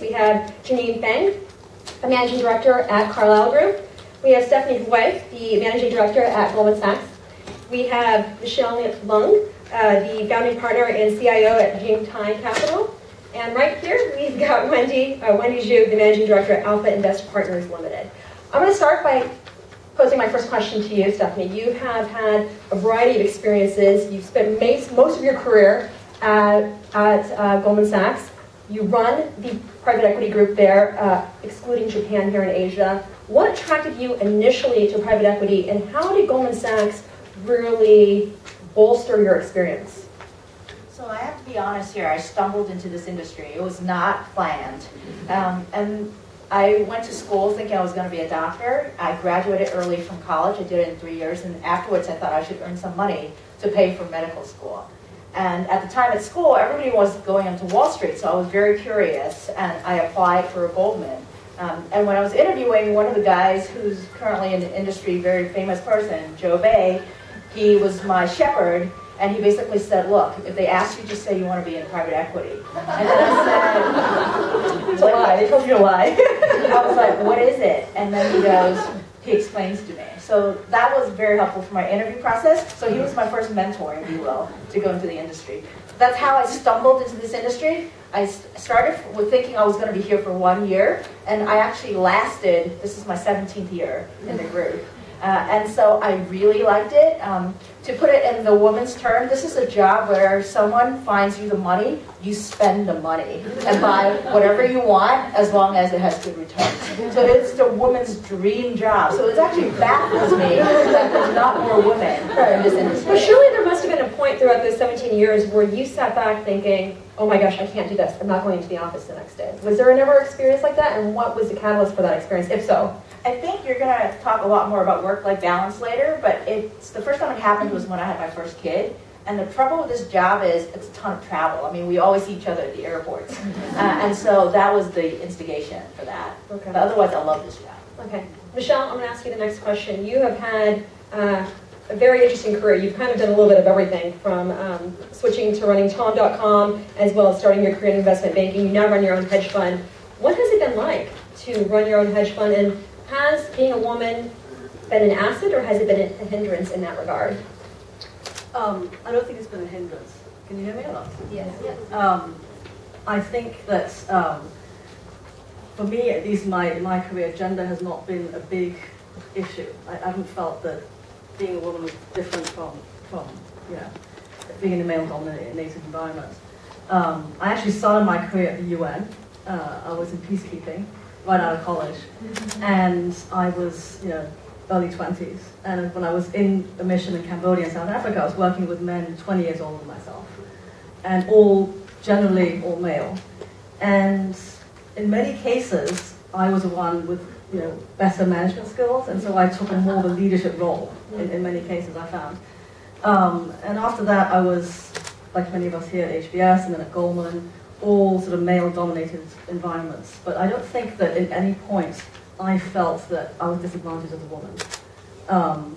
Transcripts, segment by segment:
We have Janine Feng, the Managing Director at Carlyle Group. We have Stephanie Hui, the Managing Director at Goldman Sachs. We have Michelle Lung, uh, the founding partner and CIO at Xingtai Capital. And right here, we've got Wendy, uh, Wendy Zhu, the Managing Director at AlpInvest Partners Limited. I'm going to start by posing my first question to you, Stephanie. You have had a variety of experiences. You've spent most of your career at, at uh, Goldman Sachs. You run the private equity group there, uh, excluding Japan here in Asia. What attracted you initially to private equity, and how did Goldman Sachs really bolster your experience? So I have to be honest here, I stumbled into this industry. It was not planned. Um, and I went to school thinking I was going to be a doctor. I graduated early from college. I did it in three years. And afterwards, I thought I should earn some money to pay for medical school. And at the time at school, everybody was going into Wall Street, so I was very curious, and I applied for a Goldman. Um, and when I was interviewing one of the guys who's currently in the industry, very famous person, Joe Bae, he was my shepherd, and he basically said, look, if they ask you, just say you want to be in private equity. And then I said, a lie, they told you to lie. I was like, what is it? And then he goes, he explains to me. So that was very helpful for my interview process. So he was my first mentor, if you will, to go into the industry. That's how I stumbled into this industry. I started with thinking I was going to be here for one year, and I actually lasted, this is my 17th year in the group. Uh, and so I really liked it. Um, to put it in the woman's term, this is a job where someone finds you the money, you spend the money and buy whatever you want as long as it has good returns. So it's the woman's dream job. So it actually baffles me that there's not more women in this industry. But surely there must have been a point throughout those 17 years where you sat back thinking, oh my gosh, I can't do this. I'm not going into the office the next day. Was there never experience like that? And what was the catalyst for that experience, if so? I think you're going to talk a lot more about work-life balance later, but it's the first time it happened was when I had my first kid. And the trouble with this job is it's a ton of travel. I mean, we always see each other at the airports. Uh, and so that was the instigation for that. Okay. But otherwise, I love this job. Okay. Michelle, I'm going to ask you the next question. You have had uh, a very interesting career. You've kind of done a little bit of everything from um, switching to running Tom.com as well as starting your career in investment banking. You now run your own hedge fund. What has it been like to run your own hedge fund and has being a woman been an asset or has it been a hindrance in that regard? Um, I don't think it's been a hindrance. Can you hear me or not? Yes. yes. Um, I think that um, for me, at least my, in my career, gender has not been a big issue. I, I haven't felt that being a woman was different from, from you know, being in a male-dominated environment. Um, I actually started my career at the UN. Uh, I was in peacekeeping right out of college. And I was, you know, early 20s. And when I was in a mission in Cambodia and South Africa, I was working with men 20 years older than myself. And all, generally, all male. And in many cases, I was the one with, you know, better management skills, and so I took on more of a leadership role in, in many cases, I found. Um, and after that, I was, like many of us here at HBS and then at Goldman, all sort of male-dominated environments. But I don't think that at any point I felt that I was disadvantaged as a woman. Um,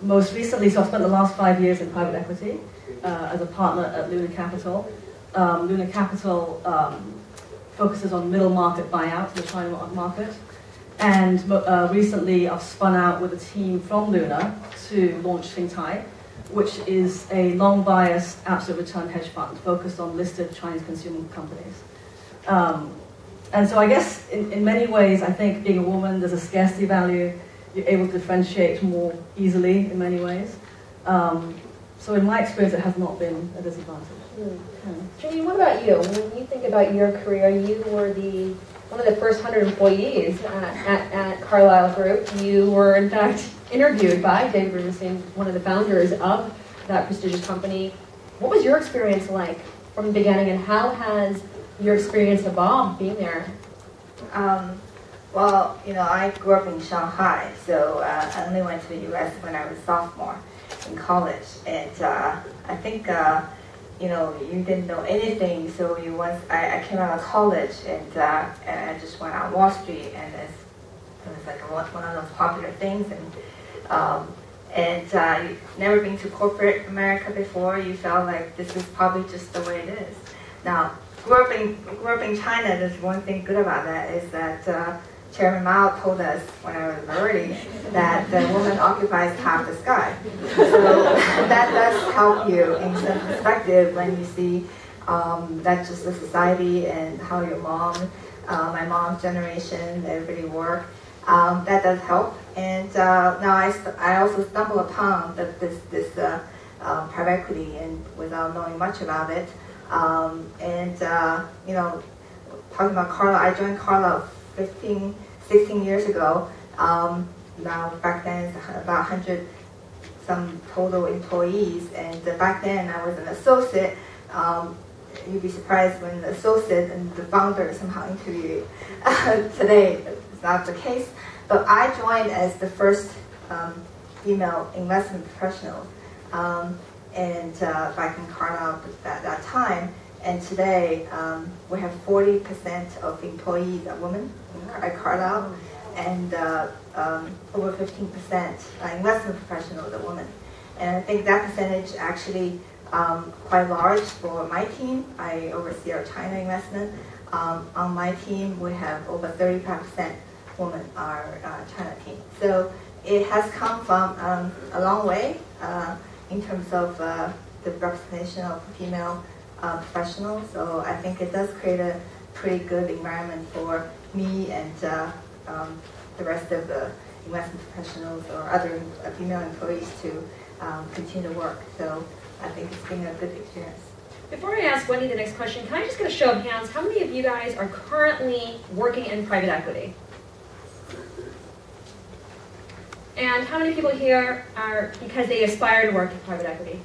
most recently, so I've spent the last five years in private equity uh, as a partner at Lunar Capital. Um, Lunar Capital um, focuses on middle market buyouts in the China market. And uh, recently, I've spun out with a team from Lunar to launch Xingtai, which is a long-biased absolute return hedge fund focused on listed Chinese consumer companies. Um, and so I guess in, in many ways, I think being a woman, there's a scarcity value. You're able to differentiate more easily in many ways. Um, so in my experience, it has not been a disadvantage. Mm. Julie, what about you? When you think about your career, you were the one of the first 100 employees at, at, at Carlyle Group. You were, in fact, interviewed by David Rubenstein, one of the founders of that prestigious company. What was your experience like from the beginning, and how has your experience evolved being there? Um, well, you know, I grew up in Shanghai, so uh, I only went to the U.S. when I was sophomore in college, and uh, I think uh, you know you didn't know anything. So you once I, I came out of college, and, uh, and I just went on Wall Street, and it's, it was like one of those popular things, and um, and uh, you've never been to corporate America before, you felt like this is probably just the way it is. Now, grew up in grew up in China. There's one thing good about that is that uh, Chairman Mao told us when I was early that the woman occupies half the sky. So that does help you in some perspective when you see um, just the society and how your mom, uh, my mom's generation, everybody work. Um, that does help. And uh, now I, I also stumble upon the, this this uh, uh, private equity and without knowing much about it. Um, and uh, you know, talking about Carla, I joined Carla 15, 16 years ago. Um, now back then it's about 100 some total employees, and uh, back then I was an associate. Um, you'd be surprised when the associate and the founder somehow interview you. Today, it's not the case. But I joined as the first um, female investment professional, um, and uh, back in at that time. And today, um, we have 40% of employees are women at Carlyle, and uh, um, over 15% are investment professionals are women. And I think that percentage actually um, quite large for my team. I oversee our China investment. Um, on my team, we have over 35% women are uh, team. So it has come from um, a long way uh, in terms of uh, the representation of female uh, professionals. So I think it does create a pretty good environment for me and uh, um, the rest of the investment professionals or other uh, female employees to um, continue to work. So I think it's been a good experience. Before I ask Wendy the next question, can I just get a show of hands? How many of you guys are currently working in private equity? And how many people here are because they aspire to work in private equity?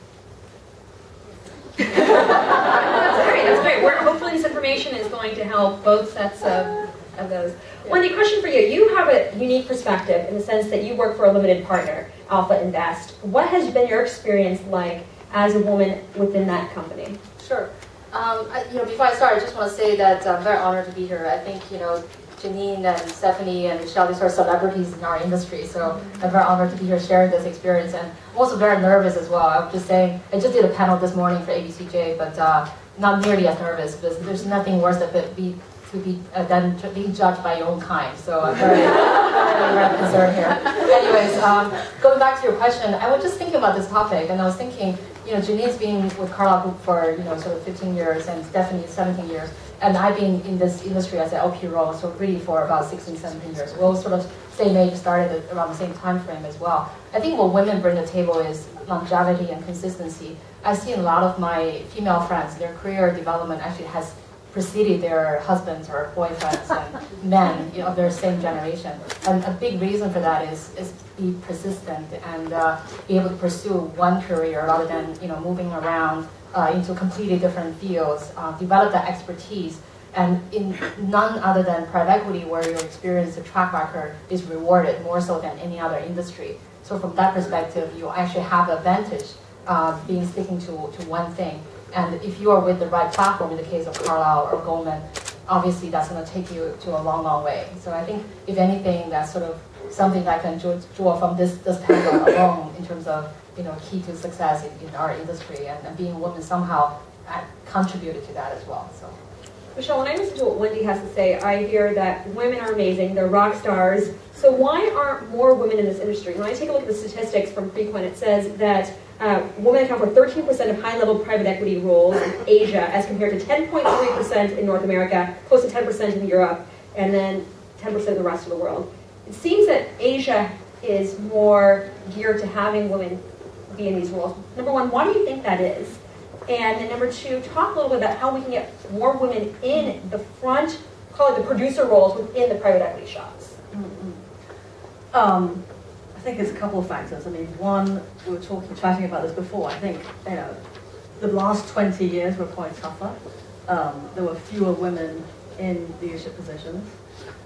that's great. That's great. We're, hopefully, this information is going to help both sets of, of those. Wendy, question for you. You have a unique perspective in the sense that you work for a limited partner, AlpInvest. What has been your experience like as a woman within that company? Sure. Um, I, you know, before I start, I just want to say that I'm very honored to be here. I think you know, Janine and Stephanie and Michelle, these are celebrities in our industry, so I'm very honored to be here sharing this experience. And I'm also very nervous as well. I'm just saying, I just did a panel this morning for AVCJ, but uh, not nearly as nervous because there's nothing worse than be to be uh, than being judged by your own kind. So I'm very, very, very concerned here. Anyways, um, going back to your question, I was just thinking about this topic, and I was thinking, you know, Janine's been with Carlyle Group for you know sort of 15 years, and Stephanie 17 years, and I've been in this industry as an LP role, so really for about 16, 17 years. We'll sort of same age, started around the same time frame as well. I think what women bring to the table is longevity and consistency. I see a lot of my female friends, their career development actually has preceded their husbands or boyfriends and men you know, of their same generation. And a big reason for that is, is be persistent and uh, be able to pursue one career rather than you know, moving around uh, into completely different fields, uh, develop that expertise. And in none other than private equity, where your experience, the track record is rewarded more so than any other industry. So from that perspective, you actually have advantage uh, being sticking to, to one thing. And if you are with the right platform, in the case of Carlyle or Goldman, obviously that's going to take you to a long, long way. So I think, if anything, that's sort of something I can draw from this, this panel alone in terms of you know, key to success in, in our industry. And, and being a woman somehow uh, contributed to that as well. So. Michelle, when I listen to what Wendy has to say, I hear that women are amazing, they're rock stars. So why aren't more women in this industry? When I take a look at the statistics from Preqin, it says that uh, women account for 13% of high-level private equity roles in Asia, as compared to 10.3% in North America, close to 10% in Europe, and then 10% in the rest of the world. It seems that Asia is more geared to having women be in these roles. Number one, why do you think that is? And then number two, talk a little bit about how we can get more women in the front, call it the producer roles within the private equity shops. Mm -hmm. um, think it's a couple of factors. I mean, one, we were talking, chatting about this before. I think, you know, the last 20 years were quite tougher. Um, there were fewer women in leadership positions.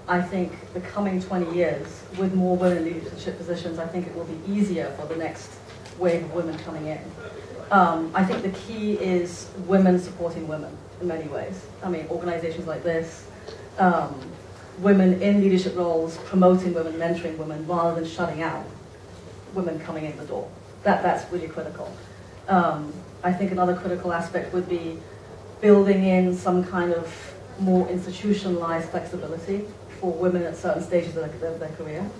I think the coming 20 years, with more women in leadership positions, I think it will be easier for the next wave of women coming in. Um, I think the key is women supporting women in many ways. I mean, organizations like this, um, women in leadership roles, promoting women, mentoring women, rather than shutting out women coming in the door. That, that's really critical. Um, I think another critical aspect would be building in some kind of more institutionalized flexibility for women at certain stages of their, of their career.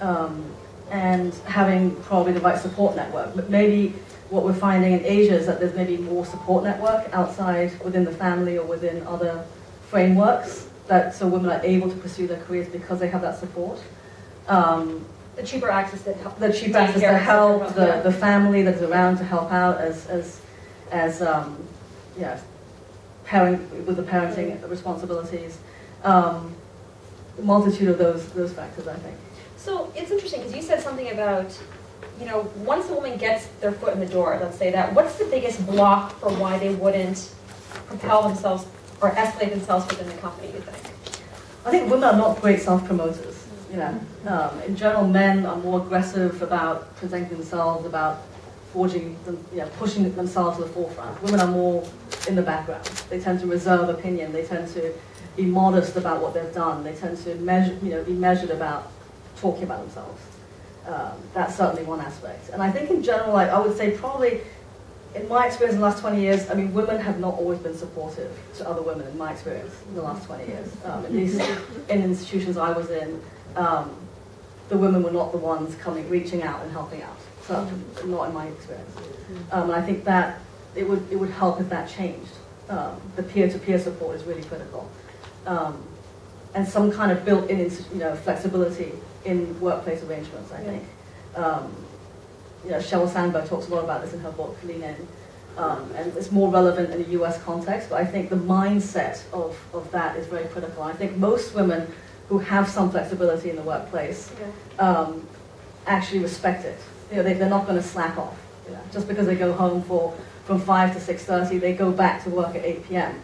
Um, and having probably the right support network. But maybe what we're finding in Asia is that there's maybe more support network outside within the family or within other frameworks that so women are able to pursue their careers because they have that support. Um, The cheaper access that help. the cheap Take access to help, the, yeah. the family that's around to help out as, as, as, um, yeah, parent, with the parenting responsibilities. Um, multitude of those, those factors, I think. So it's interesting because you said something about, you know, once a woman gets their foot in the door, let's say that, what's the biggest block for why they wouldn't propel themselves or escalate themselves within the company, you think? I think women are not great self-promoters, you know. Um, in general, men are more aggressive about presenting themselves, about forging, them, you know, pushing themselves to the forefront. Women are more in the background. They tend to reserve opinion. They tend to be modest about what they've done. They tend to measure, you know, be measured about talking about themselves. Um, that's certainly one aspect. And I think in general, like, I would say probably, in my experience in the last 20 years, I mean, women have not always been supportive to other women, in my experience, in the last 20 years. Um, at least in institutions I was in, um, the women were not the ones coming, reaching out and helping out. So, not in my experience. Um, and I think that it would, it would help if that changed. Um, the peer-to-peer support is really critical. Um, and some kind of built-in, you know, flexibility in workplace arrangements, I think. You know, Sheryl Sandberg talks a lot about this in her book, Lean In. Um, and it's more relevant in the US context, but I think the mindset of, of that is very critical. I think most women who have some flexibility in the workplace um, actually respect it. You know, they, they're not going to slack off. You know, just because they go home for from 5 to 6.30, they go back to work at 8 p.m.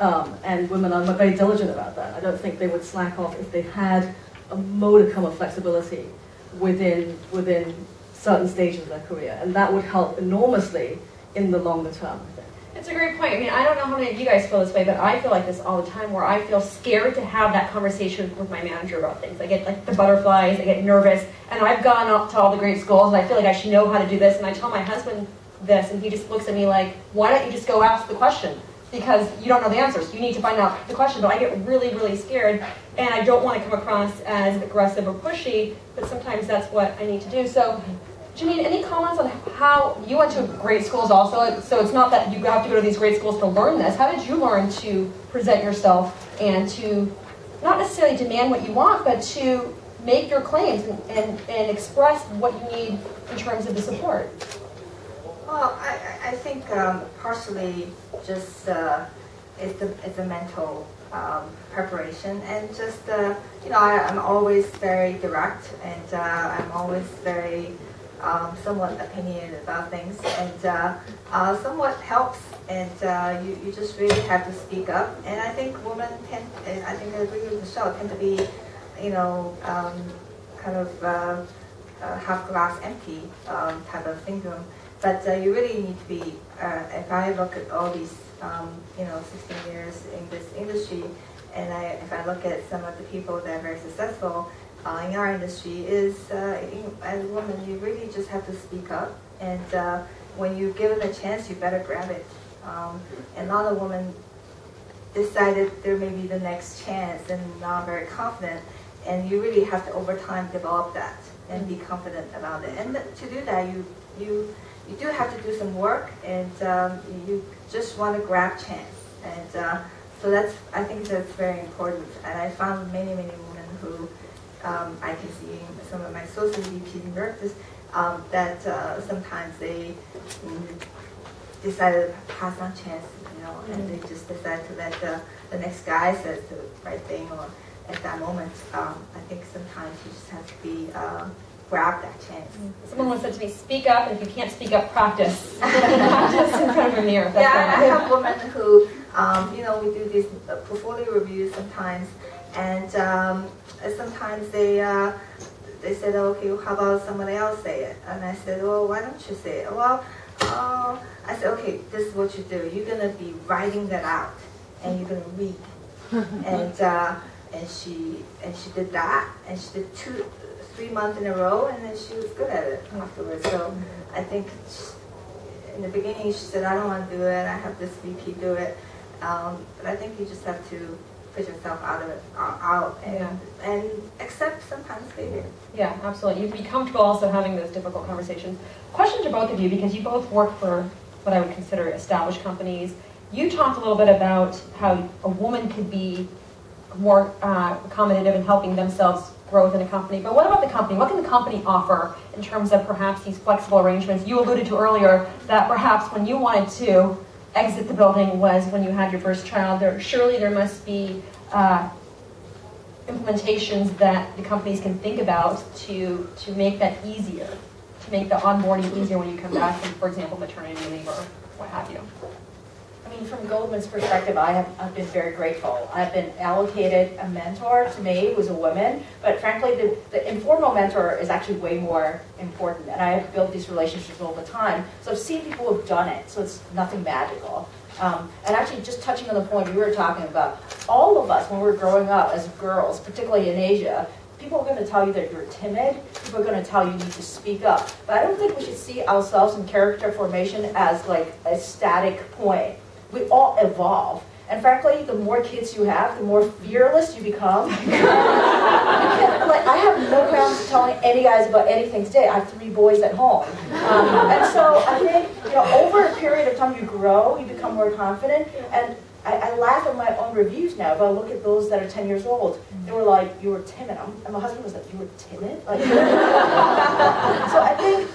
Um, and women are very diligent about that. I don't think they would slack off if they had a modicum of flexibility within, within certain stages of their career. And that would help enormously in the longer term, It's a great point. I mean, I don't know how many of you guys feel this way, but I feel like this all the time where I feel scared to have that conversation with my manager about things. I get like the butterflies, I get nervous, and I've gone up to all the great schools and I feel like I should know how to do this. And I tell my husband this, and he just looks at me like, why don't you just go ask the question? Because you don't know the answers. You need to find out the question. But I get really, really scared, and I don't want to come across as aggressive or pushy, but sometimes that's what I need to do. So Janine, any comments on how you went to great schools also? So it's not that you have to go to these great schools to learn this. How did you learn to present yourself and to not necessarily demand what you want, but to make your claims and, and, and express what you need in terms of the support? Well, I, I- think um, partially just uh, it's the it's a mental um, preparation and just uh, you know I, I'm always very direct and uh, I'm always very um, somewhat opinionated about things and uh, uh, somewhat helps and uh, you, you just really have to speak up and I think women tend I think I agree with Michelle tend to be you know um, kind of uh, uh, half glass empty um, type of syndrome. But uh, you really need to be, if I look at all these, um, you know, 16 years in this industry, and I, if I look at some of the people that are very successful uh, in our industry, is uh, as a woman, you really just have to speak up. And uh, when you give it a chance, you better grab it. Um, and a lot of women decided there may be the next chance and not very confident. And you really have to over time develop that and be confident about it. And to do that, you you you do have to do some work, and um, you just want to grab chance. And uh, so that's I think that's very important. And I found many many women who um, I can see in some of my associate VPs directors um, that uh, sometimes they mm, decided to pass on chance, you know, and they just decide to let the, the next guy says the right thing or at that moment. Um, I think sometimes you just have to be uh, grab that chance. Someone once said to me, speak up, and if you can't speak up, practice. practice in front of a mirror. That's yeah, I, I have women who, um, you know, we do these uh, portfolio reviews sometimes, and um, sometimes they uh, they said, okay, how about somebody else say it? And I said, well, why don't you say it? Well, uh, I said, okay, this is what you do. You're gonna be writing that out, and you're gonna read. and uh, and she and she did that, and she did two, three months in a row, and then she was good at it afterwards. So I think she- in the beginning she said, I don't want to do it. I have this VP do it. Um, but I think you just have to put yourself out of it, uh, out and, Yeah. and accept sometimes failure. Yeah, absolutely. You have to be comfortable also having those difficult conversations. Question to both of you, because you both work for what I would consider established companies. You talked a little bit about how a woman could be more uh, accommodative in helping themselves grow within a company. But what about the company? What can the company offer in terms of perhaps these flexible arrangements? You alluded to earlier that perhaps when you wanted to exit the building was when you had your first child. There, surely there must be uh, implementations that the companies can think about to, to make that easier, to make the onboarding easier when you come back from, for example, maternity leave or what have you. Mean, from Goldman's perspective, I have I've been very grateful. I've been allocated a mentor to me who's a woman, but frankly, the, the informal mentor is actually way more important. And I have built these relationships all the time. So I've seen people who've done it, so it's nothing magical. Um, and actually, just touching on the point you were talking about, all of us, when we're growing up as girls, particularly in Asia, people are going to tell you that you're timid. People are going to tell you you need to speak up. But I don't think we should see ourselves in character formation as like a static point. We all evolve. And frankly, the more kids you have, the more fearless you become. You like, I have no grounds telling any guys about anything today. I have three boys at home. Um, and so I think, you know, over a period of time you grow, you become more confident. And I, I laugh at my own reviews now, but I look at those that are 10 years old. They were like, you were timid. I'm, and my husband was like, you were timid? Like, so I think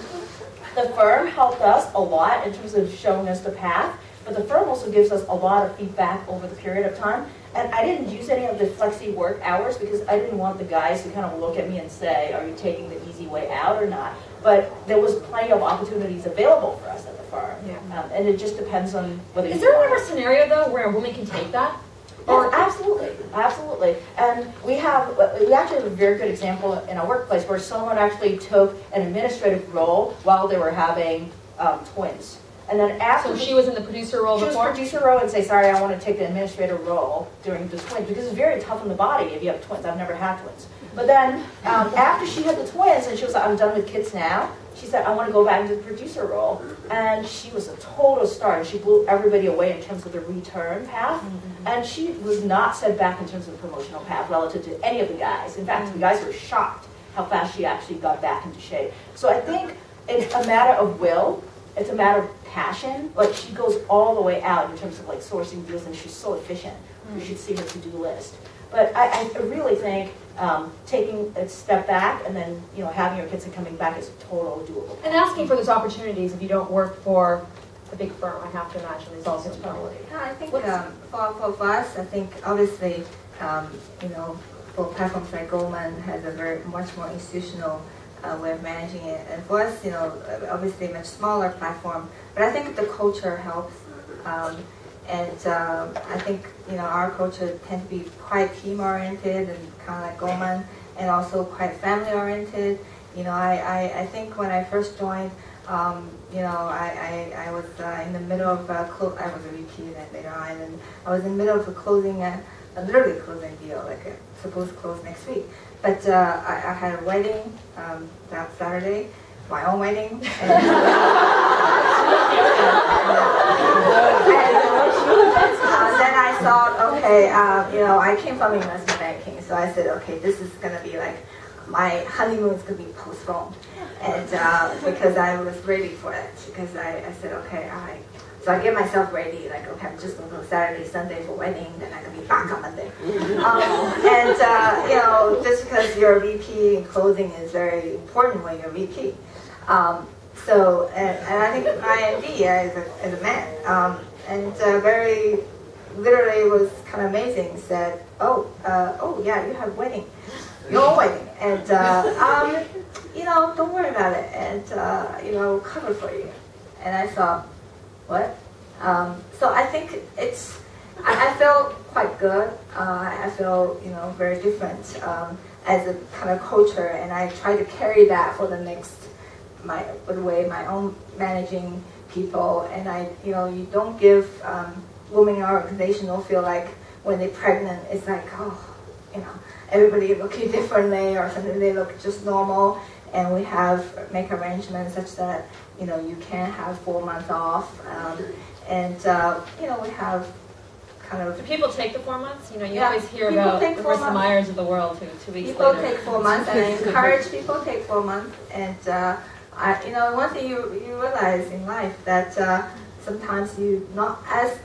the firm helped us a lot in terms of showing us the path, but the firm also gives us a lot of feedback over the period of time. And I didn't use any of the flexi work hours because I didn't want the guys to kind of look at me and say, are you taking the easy way out or not? But there was plenty of opportunities available for us at the firm. Yeah. Um, and it just depends on whether Is there ever a scenario though where a woman can take that? Or absolutely, absolutely. And we have, we actually have a very good example in our workplace where someone actually took an administrative role while they were having um, twins. And then after So she was in the producer role she was producer role and say, sorry, I want to take the administrator role during the twins because it's very tough on the body if you have twins. I've never had twins. But then um, after she had the twins and she was like, I'm done with kids now, she said, I want to go back into the producer role. And she was a total star. She blew everybody away in terms of the return path. And she was not set back in terms of the promotional path relative to any of the guys. In fact, the guys were shocked how fast she actually got back into shape. So I think it's a matter of will. It's a matter of passion. Like she goes all the way out in terms of like sourcing deals, and she's so efficient. You should see her to-do list. But I, I really think um, taking a step back and then you know having your kids and coming back is total doable. And asking for those opportunities if you don't work for a big firm, I have to imagine is also a priority. Yeah, I think um, for, for, for us, I think obviously, um, you know, for platforms like Goldman has a very much more institutional uh, way of managing it. And for us, you know, obviously a much smaller platform, but I think the culture helps. Um, and um, I think, you know, our culture tends to be quite team oriented and kind of like Goldman and also quite family oriented. You know, I, I, I think when I first joined, um, you know, I, I, I was uh, in the middle of uh, clo- I was a VP then later on, and I was in the middle of a closing, a, a literally closing deal, like uh supposed to close next week. But uh, I, I had a wedding um, that Saturday, my own wedding. And, uh, then I thought, okay, uh, you know, I came from investment banking, so I said, okay, this is gonna be like my honeymoon is gonna be postponed, and uh, because I was ready for it, because I, I said, okay, right. So I get myself ready, like, okay, I'm just gonna go Saturday, Sunday for wedding, then I can be back on Monday. Um, and uh, you know, just because you're a VP and closing is very important when you're VP. Um, so, and, and I think IND as a, as a man, um, and uh, very literally was kind of amazing. Said, "Oh, uh, oh yeah, you have wedding, your wedding, and uh, um, you know, don't worry about it, and uh, you know, cover for you." And I thought, what? Um, so I think it's. I, I felt quite good. Uh, I feel you know very different um, as a kind of culture, and I try to carry that for the next my the way my own managing people, and I you know you don't give um, women in our organization don't feel like when they're pregnant it's like oh you know everybody looking differently or something they look just normal, and we have make arrangements such that you know you can have four months off, um, and uh, you know we have kind of Do people take the four months? You know, you Yeah, always hear people about the Marissa. Mayers of the world who two weeks people later. take four months, and I encourage people take four months. And uh, I, you know, one thing you you realize in life that uh, sometimes you're not as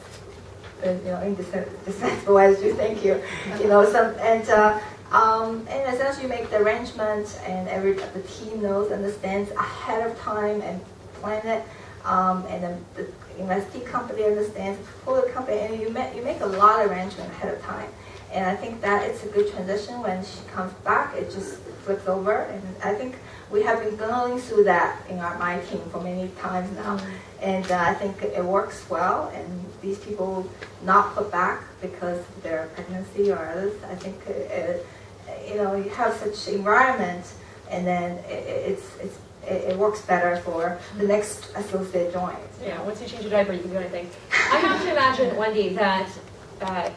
uh, you know indispensable as you think you, you know, some and. Uh, um, in a sense, you make the arrangements, and every the team knows, understands ahead of time, and plan it. Um, and then the investee company understands, the portfolio company, and you make you make a lot of arrangement ahead of time. And I think that it's a good transition when she comes back. It just flips over, and I think we have been going through that in our my team for many times now, and uh, I think it works well. And these people not put back because of their pregnancy or others. I think uh, you know you have such environment, and then it, it's it's it, it works better for the next associate joins. Yeah, once you change your diaper, you can do anything. I have to imagine, Wendy, that uh,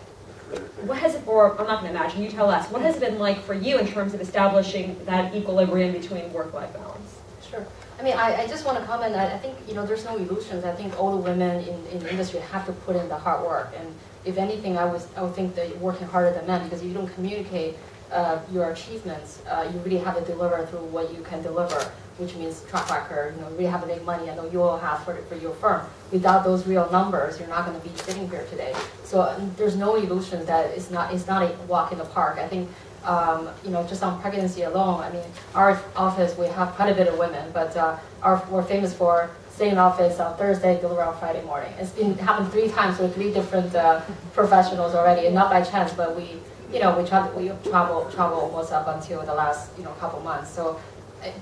what has it, or I'm not going to imagine, you tell us, what has it been like for you in terms of establishing that equilibrium between work-life balance? Sure. I mean, I, I just want to comment. I, I think you know, there's no illusions. I think all the women in, in the industry have to put in the hard work. And if anything, I was I would think that you're working harder than men because if you don't communicate uh, your achievements, uh, you really have to deliver through what you can deliver, which means track record. You know, really have to make money. I know you all have for for your firm. Without those real numbers, you're not going to be sitting here today. So um, there's no illusion that it's not it's not a walk in the park. I think um, you know, just on pregnancy alone, I mean, our office, we have quite a bit of women, but uh, our, we're famous for staying in office on Thursday, deliver on Friday morning. It's been happened three times with three different uh, professionals already, and not by chance, but we, you know, we travel, we travel, travel almost up until the last, you know, couple months. So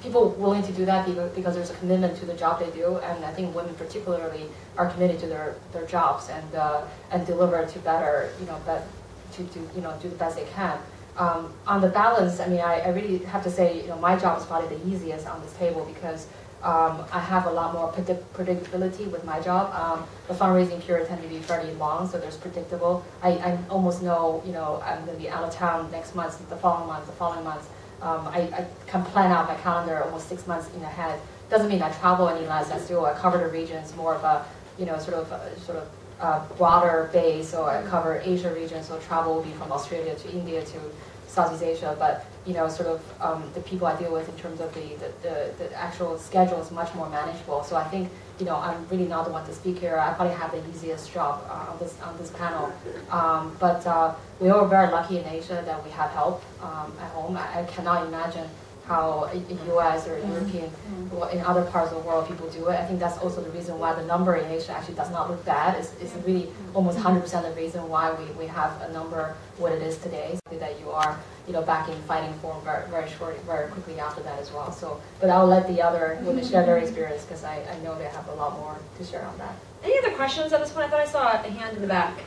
people willing to do that because, because there's a commitment to the job they do, and I think women particularly are committed to their, their jobs and uh, and deliver to better, you know, but to do, you know, do the best they can. Um, on the balance, I mean, I, I really have to say, you know, my job is probably the easiest on this table because um, I have a lot more predict- predictability with my job. Um, the fundraising period tend to be fairly long, so there's predictable. I, I almost know, you know, I'm going to be out of town next month, the following month, the following month. Um, I, I can plan out my calendar almost six months in ahead. Doesn't mean I travel any less. I still I cover the regions more of a, you know, sort of uh, sort of uh, broader base. So I cover Asia region. So travel will be from Australia to India to Southeast Asia. But you know, sort of um, the people I deal with in terms of the, the, the, the actual schedule is much more manageable. So I think you know I'm really not the one to speak here. I probably have the easiest job uh, on this on this panel. Um, but uh, we are very lucky in Asia that we have help um, at home. I, I cannot imagine how in US or mm-hmm. European mm-hmm. or in other parts of the world people do it. I think that's also the reason why the number in Asia actually does not look bad. It's, it's really mm-hmm. almost 100% the reason why we, we have a number what it is today. So that you are, you know, back in fighting form very, very short, very quickly after that as well. So, but I'll let the other women share their experience because I, I know they have a lot more to share on that. Any other questions at this point? I thought I saw a hand in the back.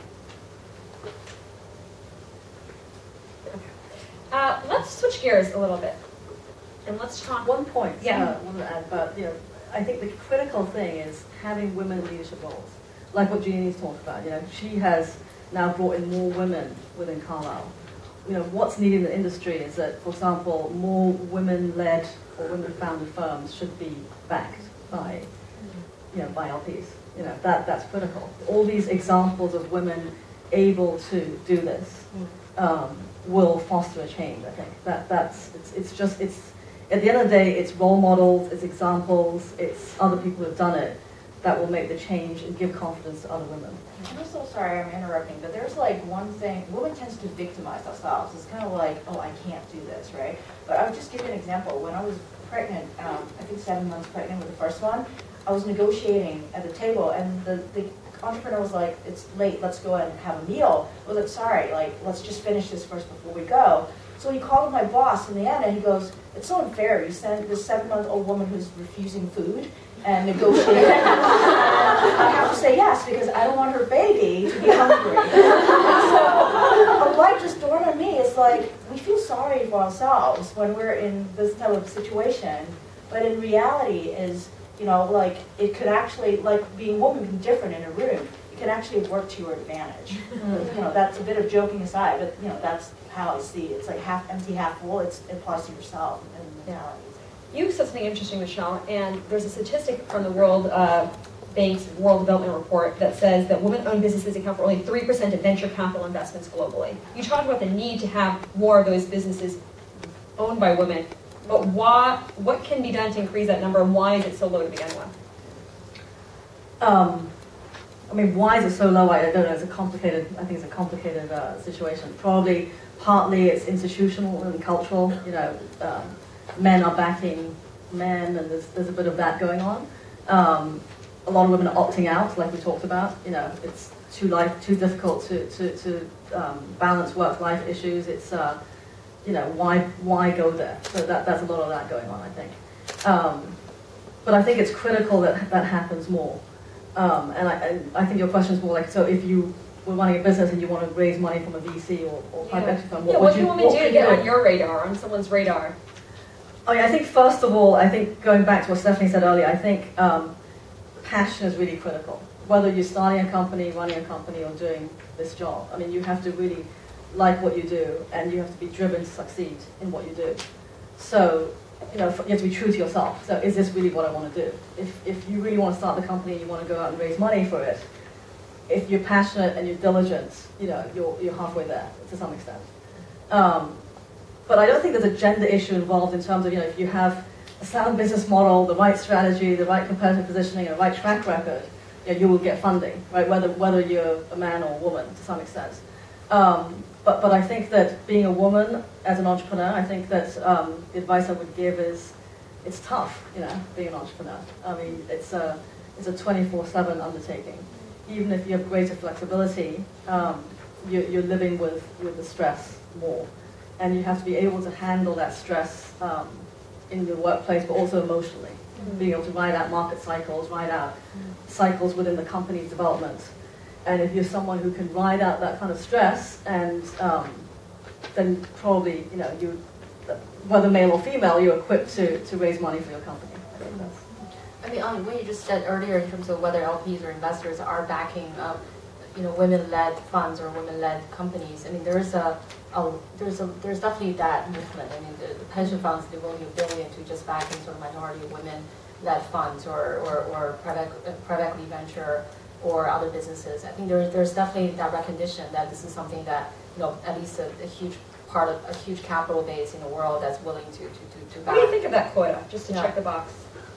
Uh, let's switch gears a little bit. And let's talk. One point, Yeah. uh, to add, but, you know, I think the critical thing is having women in leadership roles, like what Jeannie's talked about, you know, she has now brought in more women within Carlyle. You know, what's needed in the industry is that, for example, more women-led or women-founded firms should be backed by, you know, by LPs. You know, that, that's critical. All these examples of women able to do this um, will foster a change, I think. That, that's, it's, it's just, it's, at the end of the day, it's role models, it's examples, it's other people who've done it that will make the change and give confidence to other women. I'm so sorry I'm interrupting, but there's like one thing, women tends to victimize ourselves. It's kind of like, oh, I can't do this, right? But I would just give you an example. When I was pregnant, um, I think seven months pregnant with the first one, I was negotiating at the table and the, the entrepreneur was like, it's late, let's go and have a meal. I was like, sorry, like, let's just finish this first before we go. So he called my boss in the end and he goes, it's so unfair. You send this seven-month-old woman who's refusing food and negotiating. I have to say yes because I don't want her baby to be hungry. so a light just dawned on me. It's like we feel sorry for ourselves when we're in this type of situation, but in reality, is you know like it could actually like being woman be different in a room. Can actually work to your advantage. You know that's a bit of joking aside, but you know that's how I see it. It's like half empty, half full. It's, it applies to yourself and mentality. You said something interesting, Michelle, and there's a statistic from the World uh, Bank's World Development Report that says that women-owned businesses account for only 3% of venture capital investments globally. You talked about the need to have more of those businesses owned by women, but why, what can be done to increase that number, and why is it so low to begin with? Um, I mean, why is it so low? I don't know. It's a complicated. I think it's a complicated uh, situation. Probably partly it's institutional and cultural. You know, um, men are backing men, and there's there's a bit of that going on. Um, a lot of women are opting out, like we talked about. You know, it's too life too difficult to to, to um, balance work life issues. It's uh, you know why why go there? So that that's a lot of that going on. I think. Um, but I think it's critical that that happens more. Um, and, I, I think your question is more like, so if you were running a business and you want to raise money from a VC or, or private equity fund, what Yeah, would what you want women what do to get on your radar, on someone's radar? I mean, I think first of all, I think going back to what Stephanie said earlier, I think um, passion is really critical. Whether you're starting a company, running a company, or doing this job, I mean, you have to really like what you do, and you have to be driven to succeed in what you do. So, you know, you have to be true to yourself. So, is this really what I want to do? If, if you really want to start the company and you want to go out and raise money for it, if you're passionate and you're diligent, you know, you're, you're halfway there to some extent. Um, but I don't think there's a gender issue involved in terms of, you know, if you have a sound business model, the right strategy, the right competitive positioning, and the right track record, you, know, you will get funding, right? Whether, whether you're a man or a woman to some extent. Um, but, but I think that being a woman as an entrepreneur, I think that um, the advice I would give is it's tough, you know, being an entrepreneur. I mean, it's a, it's a 24-7 undertaking. Even if you have greater flexibility, um, you, you're living with, with the stress more. And you have to be able to handle that stress um, in your workplace, but also emotionally. Being able to ride out market cycles, ride out cycles within the company's development. And if you're someone who can ride out that kind of stress, and um, then probably, you know, you, whether male or female, you're equipped to, to raise money for your company. I think that's. I mean, on what you just said earlier in terms of whether LPs or investors are backing, up, you know, women-led funds or women-led companies. I mean, there is a, a there's a there's definitely that movement. I mean, the, the pension funds devoting a billion to just backing sort of minority women-led funds or or, or private private equity venture or other businesses. I think there's there's definitely that recognition that this is something that you know at least a, a huge part of a huge capital base in the world that's willing to to to, to back. What do you think of that quota, just to Yeah. check the box?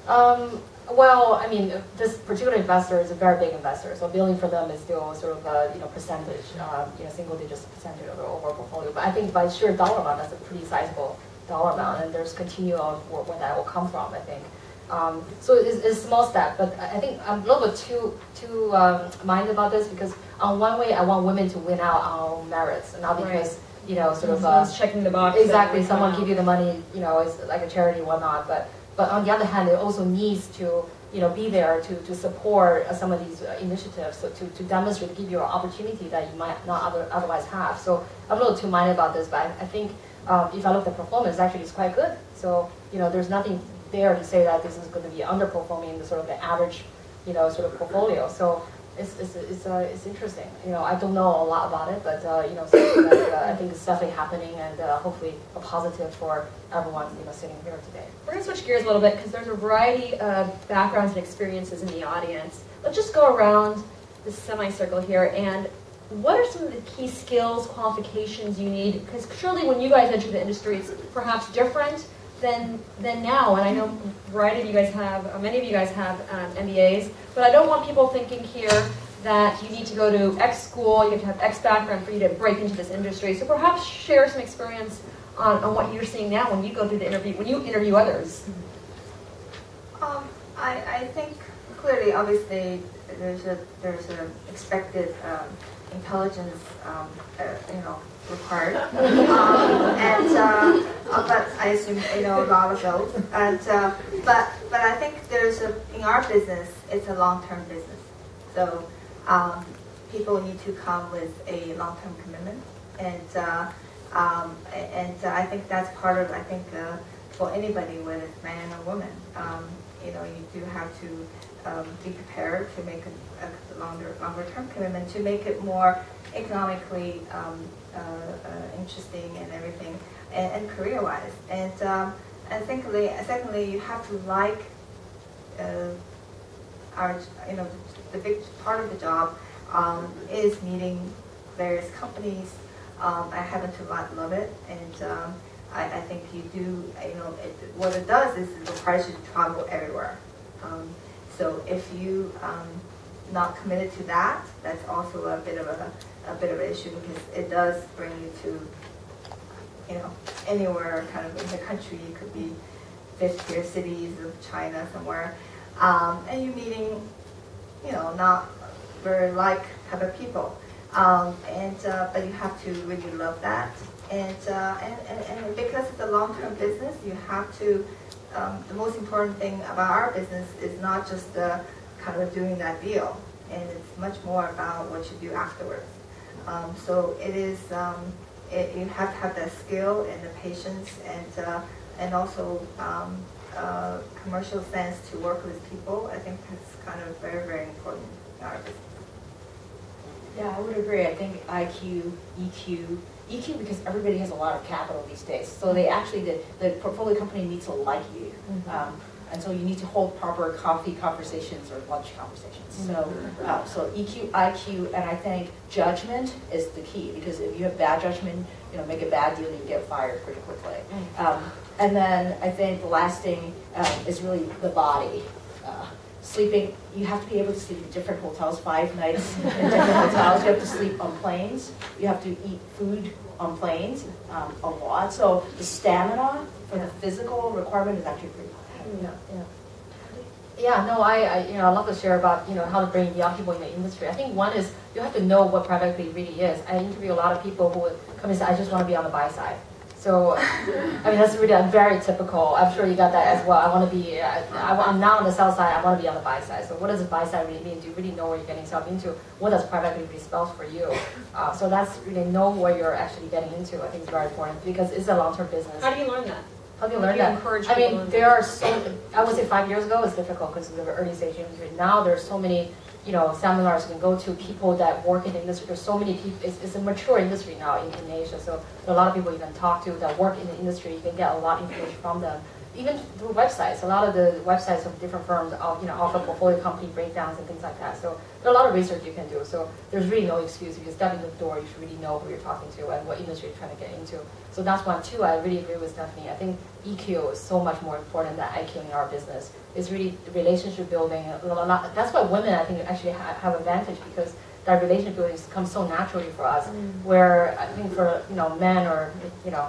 Um, well, I mean, this particular investor is a very big investor, so a billion for them is still sort of a you know percentage, um, you know, single digit percentage of their overall portfolio. But I think by sheer dollar amount, that's a pretty sizable dollar amount, and there's continuum of where, where that will come from. I think. Um, so it's, it's a small step, but I think I'm a little bit too too um, minded about this because on one way I want women to win out on merits, and not Right. because you know sort of. Uh, Someone's checking the box. Exactly, someone give you the money, you know, it's like a charity, whatnot. But but on the other hand, it also needs to you know be there to, to support uh, some of these uh, initiatives, so to, to demonstrate, to give you an opportunity that you might not other, otherwise have. So I'm a little too minded about this, but I, I think um, if I look at the performance, actually it's quite good. So you know, there's nothing there to say that this is going to be underperforming the sort of the average, you know, sort of portfolio. So it's it's it's, uh, it's interesting. You know, I don't know a lot about it, but uh, you know, that uh, I think is definitely happening, and uh, hopefully a positive for everyone, you know, sitting here today. We're to switch gears a little bit because there's a variety of backgrounds and experiences in the audience. Let's just go around the semicircle here and what are some of the key skills, qualifications you need? Because surely when you guys enter the industry, it's perhaps different than, than now. And I know a variety of you guys have, uh, many of you guys have um, MBAs, but I don't want people thinking here that you need to go to X school, you have to have X background for you to break into this industry. So perhaps share some experience on, on what you're seeing now when you go through the interview, when you interview others. Um, I, I think clearly, obviously, there's a there's a expected um, intelligence, um, uh, you know, required, um, and uh, uh, but I assume you know a lot of those. And uh, but but I think there's a in our business, it's a long-term business, so um, people need to come with a long-term commitment, and uh, um, and I think that's part of I think. Uh, for anybody, whether it's man or woman. Um, you know, you do have to um, be prepared to make a, a longer longer term commitment to make it more economically um, uh, uh, interesting and everything, and, and career wise. And um, and secondly, secondly, you have to like. Uh, our, you know, the big part of the job um, is meeting various companies. Um, I happen to love it, and um, I, I think you do, you know, it, what it does is it requires you to travel everywhere. Um, so if you um, not committed to that, that's also a bit of a, a bit of an issue because it does bring you to, you know, anywhere kind of in the country. It could be fifth tier cities of China somewhere, um, and you're meeting, you know, not very like type of people. Um, and uh, but you have to really love that, and uh, and, and, and because it's a long-term business, you have to. Um, the most important thing about our business is not just kind of doing that deal, and it's much more about what you do afterwards. Um, so it is. It, you have to have that skill and the patience, and uh, and also um, uh, commercial sense to work with people. I think that's kind of very very important in our business. Yeah, I would agree. I think IQ, EQ, EQ because everybody has a lot of capital these days. So they actually, the, the portfolio company needs to like you. Um, and so you need to hold proper coffee conversations or lunch conversations. So, uh, so EQ, IQ, and I think judgment is the key because if you have bad judgment, you know, make a bad deal, you get fired pretty quickly. Um, and then I think the last thing um, is really the body. Uh, sleeping, you have to be able to sleep in different hotels, five nights in different hotels. You have to sleep on planes. You have to eat food on planes um, a lot. So the stamina for the physical requirement is actually pretty high. Yeah, yeah. Yeah, no, I, I, you know, I love to share about, you know, how to bring young people in the industry. I think one is you have to know what private equity really is. I interview a lot of people who come and say, I just want to be on the buy side. So, I mean, that's really very typical. I'm sure you got that as well. I want to be, I, am now on the sell side, I want to be on the buy side. So what does the buy side really mean? Do you really know what you're getting yourself into? What does private equity spell for you? Uh, so that's really know what you're actually getting into. I think is very important because it's a long-term business. How do you learn that? How do you learn you that? encourage I mean, there are so, I would say five years ago it's difficult because we were early stage industry. Now there's so many, you know, seminars you can go to, people that work in the industry. There's so many people, it's, it's a mature industry now in, in Asia. So a lot of people you can talk to that work in the industry. You can get a lot of information from them. Even through websites, a lot of the websites of different firms, uh, you know, offer portfolio company breakdowns and things like that. So there are a lot of research you can do. So there's really no excuse. If you step in the door, you should really know who you're talking to and what industry you're trying to get into. So that's one. Two, I really agree with Stephanie. I think EQ is so much more important than IQ in our business. It's really relationship building. That's why women, I think, actually have advantage because that relationship building comes so naturally for us. Where I think for you know men or you know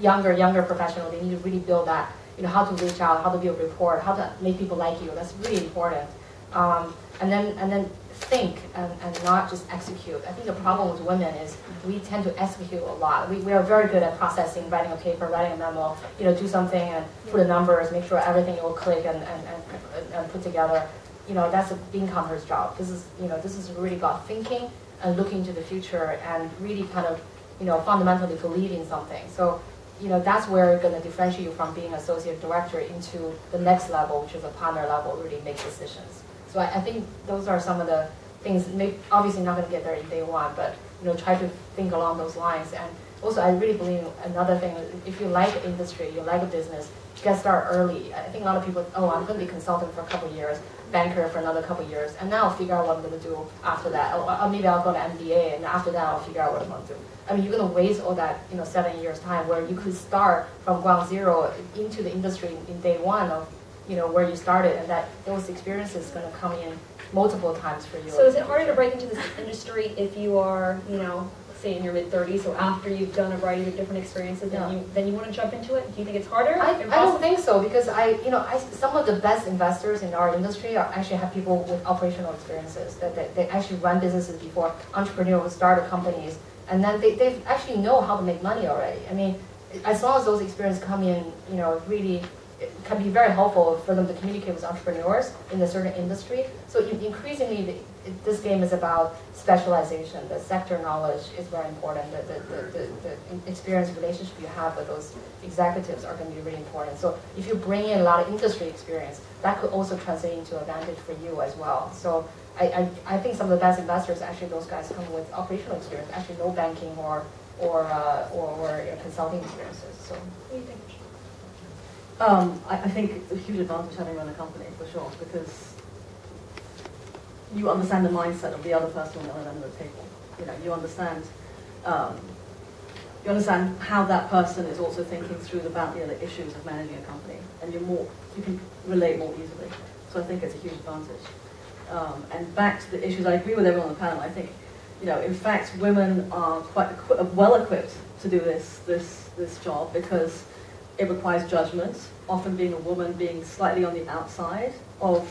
younger younger professionals, they need to really build that. You know how to reach out, how to build rapport, how to make people like you. That's really important. Um, and then and then think and, and not just execute. I think the problem with women is we tend to execute a lot. We, we are very good at processing, writing a paper, writing a memo, you know, do something and put the numbers, make sure everything will click and, and, and, and put together. You know, that's a bean counter's job. This is, you know, this is really about thinking and looking to the future and really kind of, you know, fundamentally believing something. So, you know, that's where you're going to differentiate you from being associate director into the next level, which is a partner level, really make decisions. So I, I think those are some of the things, may, obviously not going to get there in day one, but you know, try to think along those lines. And also, I really believe another thing, if you like industry, you like a business, get got to start early. I think a lot of people, oh, I'm going to be consultant for a couple years, banker for another couple years, and now I'll figure out what I'm going to do after that. Or, or maybe I'll go to MBA, and after that, I'll figure out what I'm going to do. I mean, you're going to waste all that, you know, seven years time where you could start from ground zero into the industry in day one of, you know, where you started, and that those experiences going to come in multiple times for you. So is it harder to break into this industry if you are, you know, say in your mid 30s, or after you've done a variety of different experiences, Yeah. and you then you want to jump into it? Do you think it's harder? I, I don't think so because I, you know, I, some of the best investors in our industry are actually have people with operational experiences that, that they actually run businesses before, entrepreneurs started companies, and then they, they actually know how to make money already. I mean, as long as those experiences come in, you know, really it can be very helpful for them to communicate with entrepreneurs in a certain industry. So increasingly, the, this game is about specialization. The sector knowledge is very important. The, the, the, the, the experience relationship you have with those executives are going to be really important. So if you bring in a lot of industry experience, that could also translate into advantage for you as well. So I, I, I think some of the best investors, actually those guys come with operational experience, actually no banking or, or, uh, or, or you know, consulting experiences. So what do you think? Um, I, I think it's a huge advantage having run a company for sure because you understand the mindset of the other person on the other end of the table. You know, you understand, um, you understand how that person is also thinking through about the other issues of managing a company, and you're more, you can relate more easily. So I think it's a huge advantage. Um, and back to the issues, I agree with everyone on the panel. I think, you know, in fact, women are quite equi- well equipped to do this this this job because it requires judgment. Often, being a woman, being slightly on the outside of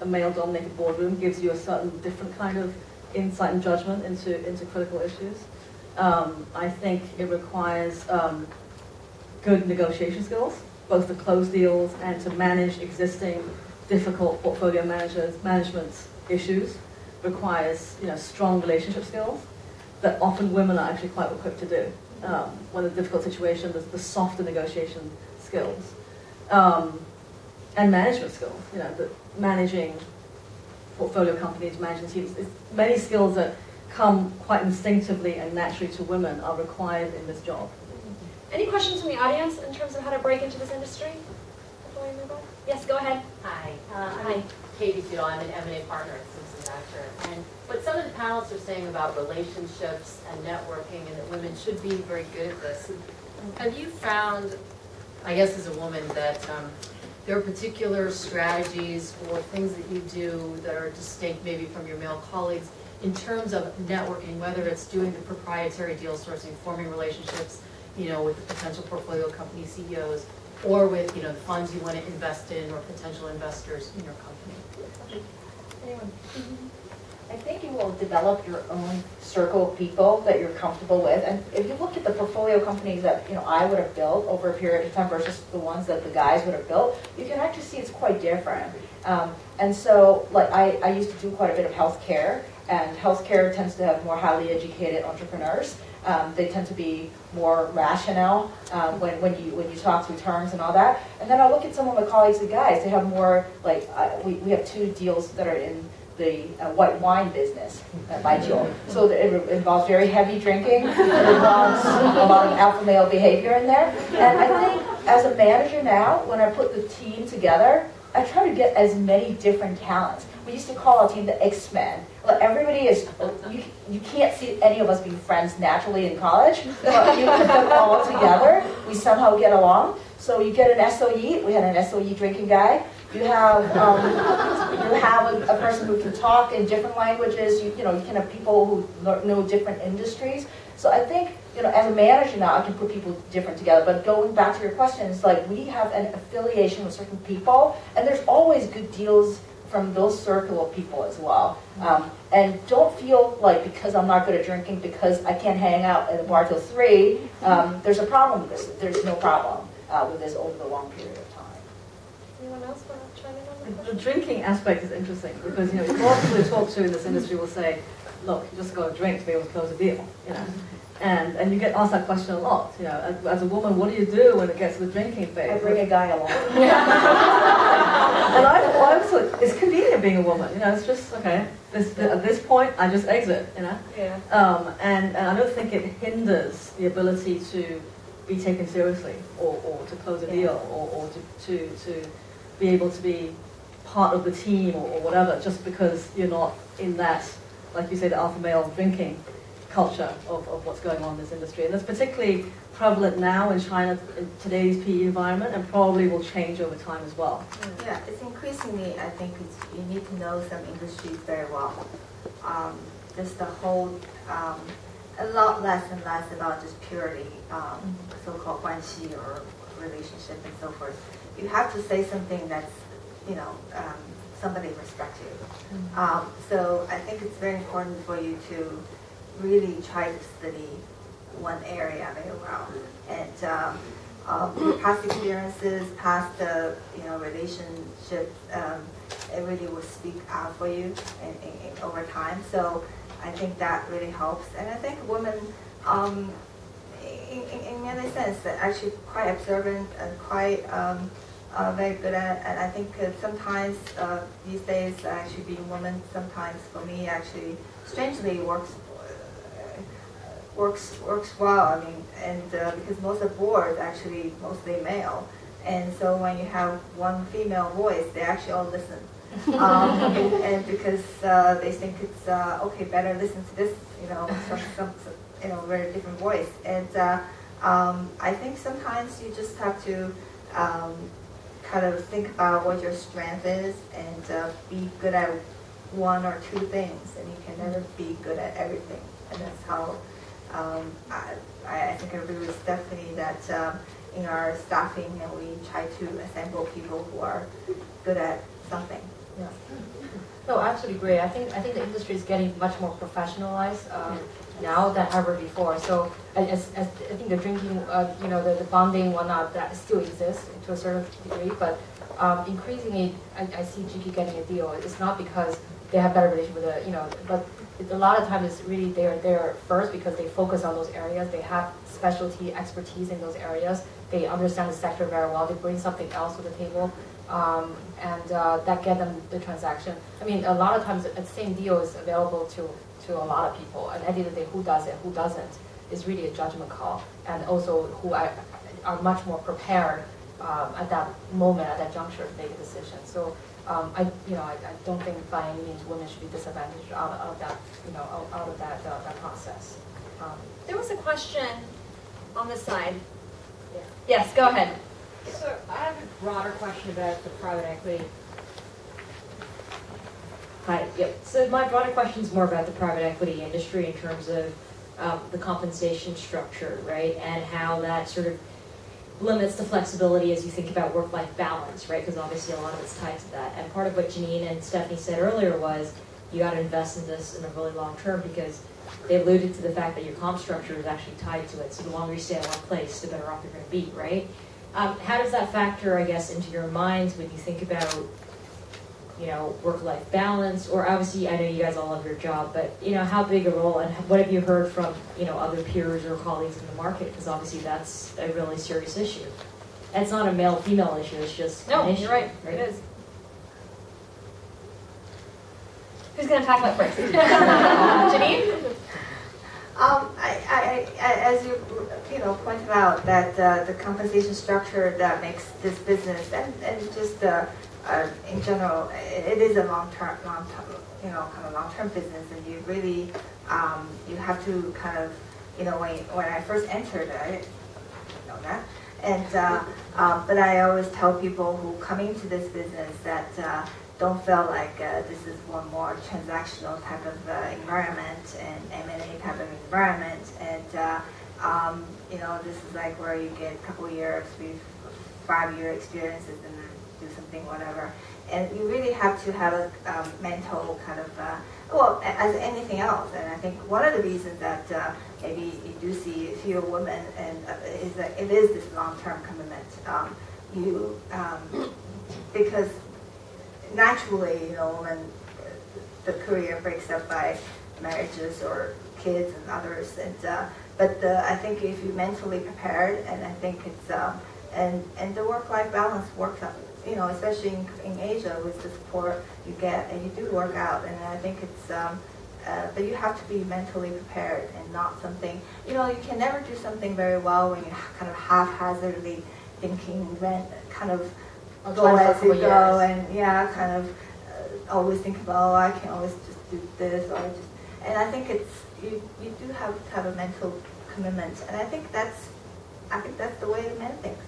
a male-dominated boardroom gives you a certain different kind of insight and judgment into into critical issues. Um, I think it requires um, good negotiation skills, both to close deals and to manage existing difficult portfolio managers, management issues. Requires you know strong relationship skills that often women are actually quite equipped to do. Um, when a difficult situation, the, the softer negotiation skills um, and management skills. You know, the managing portfolio companies, managing teams. It's many skills that come quite instinctively and naturally to women are required in this job. Any questions from the audience in terms of how to break into this industry? Before we move on? Yes, go ahead. Hi, uh, Hi. I'm Katie Fiddle, I'm an M&A partner at Simpson Thacher. And what some of the panelists are saying about relationships and networking and that women should be very good at this. Have you found, I guess as a woman, that um, there are particular strategies or things that you do that are distinct maybe from your male colleagues in terms of networking, whether it's doing the proprietary deal sourcing, forming relationships, you know, with the potential portfolio company CEOs, or with, you know, the funds you want to invest in or potential investors in your company. Anyone? Mm-hmm. I think you will develop your own circle of people that you're comfortable with. And if you look at the portfolio companies that, you know, I would have built over a period of time versus the ones that the guys would have built, you can actually see it's quite different. Um, and so, like, I, I used to do quite a bit of healthcare, and healthcare tends to have more highly educated entrepreneurs. Um, they tend to be more rational um, when, when you when you talk through terms and all that. And then I look at some of my colleagues, the guys, they have more like uh, we, we have two deals that are in the uh, white wine business at Baijiu. So it involves very heavy drinking. It involves a lot of alpha male behavior in there. And I think as a manager now, when I put the team together, I try to get as many different talents. We used to call our team the X-Men. Like everybody is, you, you can't see any of us being friends naturally in college, but you put them all together, we somehow get along. So you get an SOE, we had an SOE drinking guy. You have, um, a, a person who can talk in different languages. You, you know, you can have people who know, know different industries. So I think, you know, as a manager now, I can put people different together. But going back to your question, it's like we have an affiliation with certain people, and there's always good deals from those circle of people as well. Um, and don't feel like because I'm not good at drinking, because I can't hang out at the bar till three, um, there's a problem with this. There's no problem uh, with this over the long period of time. Anyone else want The drinking aspect is interesting because you know people we talk to in this industry will say, "Look, you just got to drink to be able to close a deal," you know, and and you get asked that question a lot. You know, as, as a woman, what do you do when it gets to the drinking phase? I bring a guy along. and I, well, I was like, it's convenient being a woman. You know, it's just okay. This, at this point, I just exit. You know, Yeah. um, and, and I don't think it hinders the ability to be taken seriously or, or to close a deal or, or to, to, to be able to be part of the team or, or whatever just because you're not in that, like you say, the alpha male drinking culture of, of what's going on in this industry. And that's particularly prevalent now in China in today's PE environment and probably will change over time as well. Yeah, it's increasingly, I think you need to know some industries very well. Um, just the whole, um, a lot less and less about just purely um, so-called 关系 or relationship and so forth. You have to say something that's, you know, um, somebody respects you. Um, so I think it's very important for you to really try to study one area very well. And um, um, past experiences, past uh, you know relationships, um, it really will speak out for you in, in, in, over time. So I think that really helps. And I think women, um, in, in, in many sense, are actually quite observant and quite um, uh, very good at. And I think uh, sometimes uh, these days, actually being woman, sometimes for me actually strangely works works works well. I mean, and uh, because most of the board actually mostly male, and so when you have one female voice, they actually all listen. um, and, and because uh, they think it's uh, okay, better listen to this, you know, some, some, you know, very different voice. And uh, um, I think sometimes you just have to um, kind of think about what your strength is and uh, be good at one or two things, and you can never be good at everything. And that's how um, I, I think I agree with Stephanie that um, in our staffing, and we try to assemble people who are good at something. Yeah. No, absolutely great. I think I think the industry is getting much more professionalized um, now than ever before. So as I think the drinking, uh, you know, the, the bonding, whatnot, that still exists to a certain degree, but um, increasingly, I, I see GP getting a deal. It's not because they have better relationship with the, you know, but a lot of times it's really they're there first because they focus on those areas. They have specialty expertise in those areas. They understand the sector very well. They bring something else to the table um, and uh, that get them the transaction. I mean, a lot of times the same deal is available to, to a lot of people, and at the end of the day, who does it, who doesn't, is really a judgment call, and also who are, are much more prepared um, at that moment, at that juncture, to make a decision. So. Um, I, you know, I, I, don't think by any means women should be disadvantaged out of, out of that, you know, out, out of that uh, that process. Um, there was a question on the side. Yeah. Yes, go ahead. So I have a broader question about the private equity. Hi, yep. So my broader question is more about the private equity industry in terms of um, the compensation structure, right? And how that sort of limits the flexibility as you think about work-life balance, right? Because obviously a lot of it's tied to that. And part of what Janine and Stephanie said earlier was you got to invest in this in a really long term because they alluded to the fact that your comp structure is actually tied to it. So the longer you stay in one place, the better off you're going to be, right? Um, how does that factor, I guess, into your minds when you think about, you know, work-life balance? Or obviously, I know you guys all love your job, but you know, how big a role and what have you heard from you know other peers or colleagues in the market? Because obviously, that's a really serious issue. And it's not a male-female issue; it's just no. Issue, you're right. right. It is. Who's going to talk it first? Janine? Um, I, I, I, as you you know pointed out that uh, the compensation structure that makes this business and, and just uh, uh, in general it, is a long term long you know kind of long term business and you really um, you have to kind of you know when when I first entered I didn't know that and uh, um, but I always tell people who come into this business that uh, don't feel like uh, this is one more transactional type of uh, environment and M&A type of environment. And, uh, um, you know, this is like where you get a couple years, five-year experiences and do something, whatever. And you really have to have a um, mental kind of, uh, well, as anything else. And I think one of the reasons that uh, maybe you do see fewer women and uh, is that it is this long-term commitment. Um, you, um, because naturally, you know, when the career breaks up by marriages or kids and others, and uh, but uh, I think if you're mentally prepared, and I think it's um, and and the work-life balance works out, you know, especially in, in Asia with the support you get, and you do work out, and I think it's. Um, uh, but you have to be mentally prepared and not something, you know, you can never do something very well when you're kind of haphazardly thinking, kind of go as you go, and yeah, kind of uh, always think about, oh, I can always just do this, or just, and I think it's you, you do have to have a mental commitment, and I think that's, I think that's the way men think.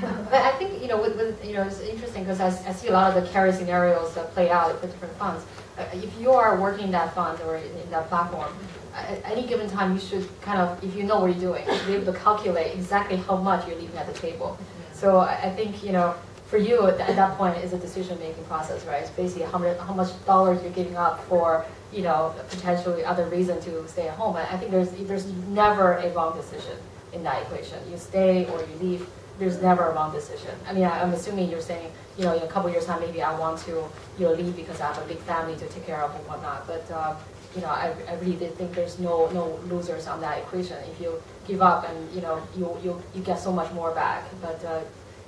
but I think you know, with, with you know, it's interesting because I, I, see a lot of the carry scenarios that play out for different funds. Uh, if you are working in that fund or in, in that platform, at any given time, you should kind of, if you know what you're doing, be able to calculate exactly how much you're leaving at the table. So I think, you know, for you at that point is a decision-making process, right? It's basically how much, how much dollars you're giving up for, you know, potentially other reason to stay at home. I think there's, there's never a wrong decision in that equation. You stay or you leave, there's never a wrong decision. I mean, I'm assuming you're saying, you know, in a couple years time, maybe I want to, you know, leave because I have a big family to take care of and whatnot. But, uh, you know, I, I really think there's no, no losers on that equation. If you give up and you know you you you get so much more back. But uh,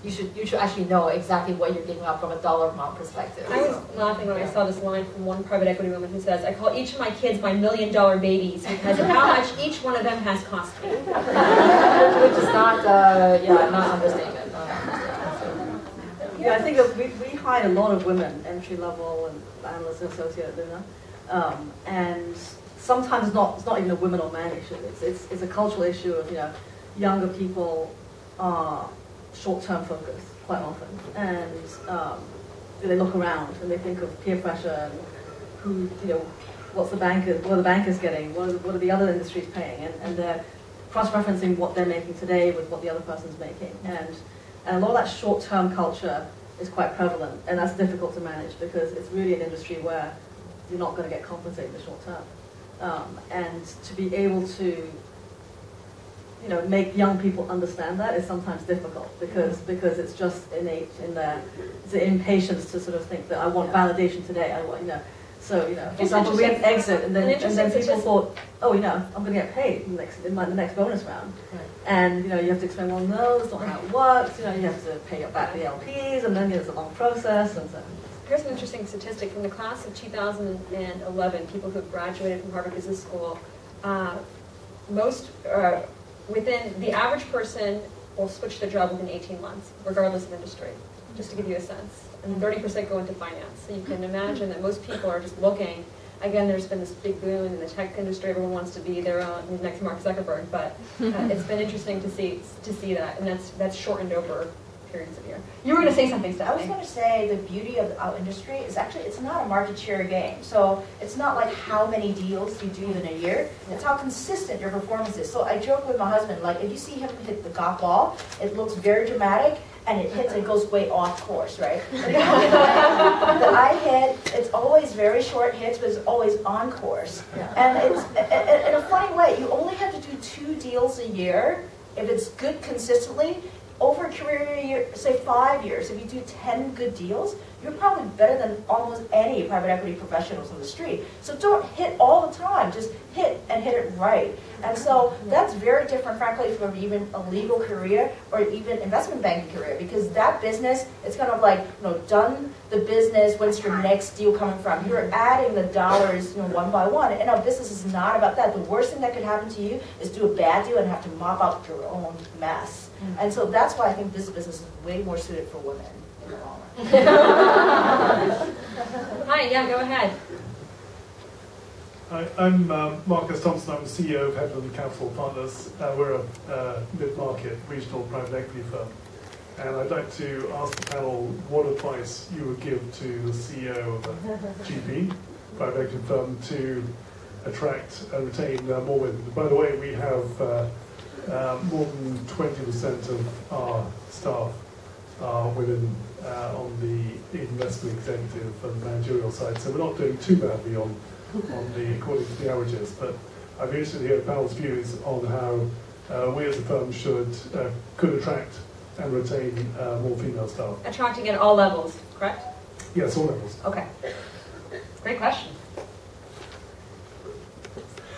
you should you should actually know exactly what you're giving up from a dollar amount perspective. I was laughing when I saw this line from one private equity woman who says, "I call each of my kids my million dollar babies because of how much each one of them has cost me." Which is not uh, yeah not understatement. Not understatement. So. Yeah, I think we, we hire a lot of women, entry level and analyst and associate at Lunar. Um, and sometimes it's not, it's not even a women or man issue. It's, it's, it's a cultural issue of, you know, younger people are short-term focus quite often. And um, they look around and they think of peer pressure and who, you know, what's the banker, what are the bankers getting, what are the, what are the other industries paying? And, and they're cross-referencing what they're making today with what the other person's making. And, and a lot of that short-term culture is quite prevalent, and that's difficult to manage because it's really an industry where you're not going to get compensated in the short term. Um, and to be able to, you know, make young people understand that is sometimes difficult because because it's just innate in their it's an impatience to sort of think that I want validation today. I want, you know. So, you know, for It's example, we had exit, and then, An and then people thought, oh, you know, I'm going to get paid in the next, in my, the next bonus round. right. And, you know, you have to explain, well, no, that's not how it works. You know, you have to pay up back the LPs, and then there's a long process, and so. Here's an interesting statistic. From the class of 2011, people who graduated from Harvard Business School, uh, most, uh, within, the average person will switch their job within 18 months, regardless of industry, just to give you a sense. And 30% go into finance. So you can imagine that most people are just looking. Again, there's been this big boom in the tech industry. Everyone wants to be their own next Mark Zuckerberg. But uh, it's been interesting to see to see that, and that's that's shortened over periods of year. You were going to say something, I was going to say the beauty of our industry is actually it's not a market share game. So it's not like how many deals you do in a year. It's how consistent your performance is. So I joke with my husband, like if you see him hit the golf ball, it looks very dramatic and it hits and goes way off course, right? The that I hit, it's always very short hits, but it's always on course. And it's in a funny way, you only have to do two deals a year if it's good consistently. Over a career year, say five years, if you do 10 good deals, you're probably better than almost any private equity professionals on the street. So don't hit all the time, just hit and hit it right. And so that's very different, frankly, from even a legal career or even investment banking career, because that business, it's kind of like, you know, done the business, when's your next deal coming from? You're adding the dollars, you know, one by one. And our business is not about that. The worst thing that could happen to you is do a bad deal and have to mop up your own mess. And so that's why I think this business is way more suited for women in the long run. Hi, yeah, go ahead. Hi, I'm um, Marcus Thompson. I'm the CEO of Headland Capital Partners. Uh, we're a uh, mid-market regional private equity firm. And I'd like to ask the panel what advice you would give to the CEO of a GP, private equity firm, to attract and retain uh, more women. By the way, we have uh, more than 20% of our staff are women uh, on the investment executive and managerial side, so we're not doing too badly on on the, according to the averages, but I'd be interested to hear panel's views on how uh, we as a firm should, uh, could attract and retain uh, more female staff. Attracting at all levels, correct? Yes, all levels. Okay. Great question.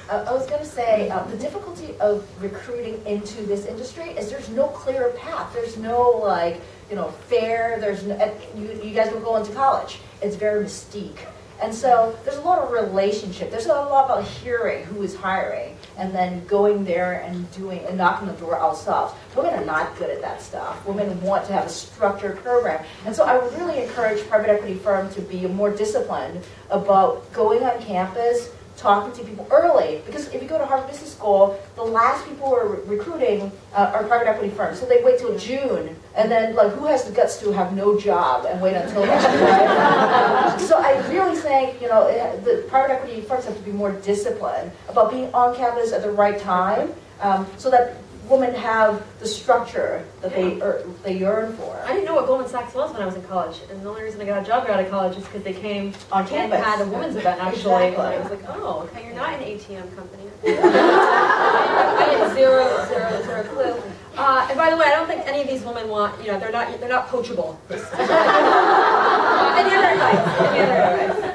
Uh, I was going to say, uh, the difficulty of recruiting into this industry is there's no clear path. There's no like, you know, fair, there's, no, you, you guys will go into college. It's very mystique. And so there's a lot of relationship. There's a lot about hearing who is hiring and then going there and doing and knocking the door ourselves. Women are not good at that stuff. Women want to have a structured program. And so I would really encourage private equity firms to be more disciplined about going on campus, talking to people early. Because if you go to Harvard Business School, the last people who are re- recruiting uh, are private equity firms. So they wait till June, and then like who has the guts to have no job and wait until then, right? so I really think you know the private equity firms have to be more disciplined about being on campus at the right time, um, so that women have the structure that they er, they yearn for. I didn't know what Goldman Sachs was when I was in college, and the only reason I got a job out of college is because they came On campus and had a women's event actually, and I was like, oh, okay, you're not an ATM company. I had zero, zero, zero clue. Uh, and by the way, I don't think any of these women want, you know, they're not, they're not poachable. Just- any other advice? Any other advice?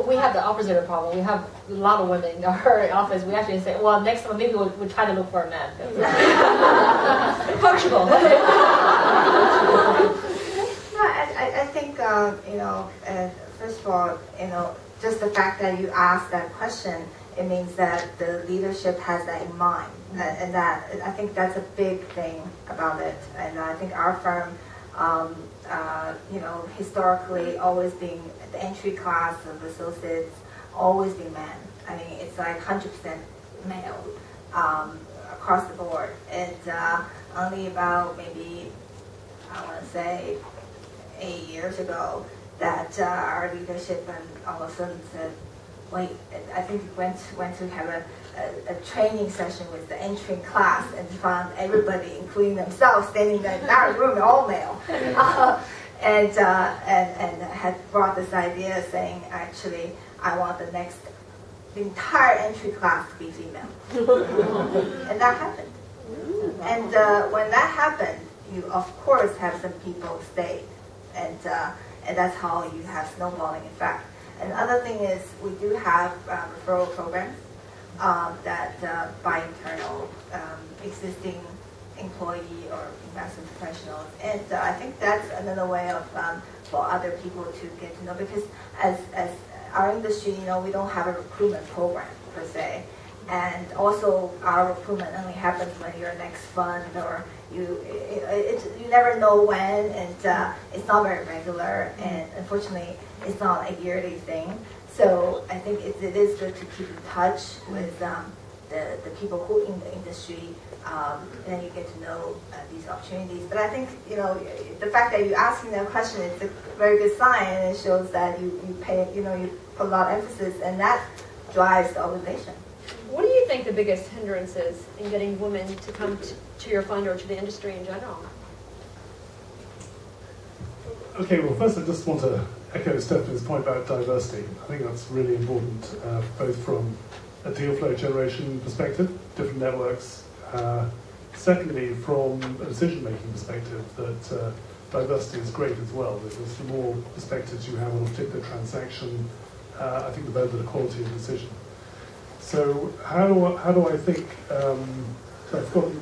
We have the opposite problem. We have a lot of women in our office. We actually say, well, next time maybe we'll, we'll try to look for a man. Poachable. No, I, I- think, um, you know, uh, first of all, you know, just the fact that you asked that question, it means that the leadership has that in mind. Uh, And that, I think that's a big thing about it. And I think our firm um, uh, you know, historically always being the entry class of associates, always been men. I mean, it's like 100% male um, across the board. And uh, only about maybe, I want to say, eight years ago, that uh, our leadership and all of a sudden said, I think we went, went to have a, a, a training session with the entering class and found everybody, including themselves, standing in that room, all male. Uh, and, uh, and, and had brought this idea saying, actually, I want the next, the entire entry class to be female. and that happened. And uh, when that happened, you of course have some people stay, and uh, and that's how you have snowballing effect. And other thing is we do have uh, referral programs um, that uh, by internal um, existing employee or investment professionals, and uh, I think that's another way of um, for other people to get to know because as as our industry, you know, we don't have a recruitment program per se. And also, our recruitment only happens when you're next fund or you, it, it, you never know when, and uh, it's not very regular, and unfortunately, it's not a yearly thing. So I think it, it is good to keep in touch with um, the, the people who in the industry, um, and then you get to know uh, these opportunities. But I think, you know, the fact that you're asking that question is a very good sign, and it shows that you, you pay, you know, you put a lot of emphasis, and that drives the organization. What do you think the biggest hindrance is in getting women to come to, to your fund or to the industry in general? Okay, well, first I just want to echo Stephanie's point about diversity. I think that's really important, uh, both from a deal flow generation perspective, different networks. Uh, secondly, from a decision-making perspective, that uh, diversity is great as well, because the more perspectives you have on a particular transaction, uh, I think the better the quality of the decision. So how do I, how do I think, um, I've forgotten,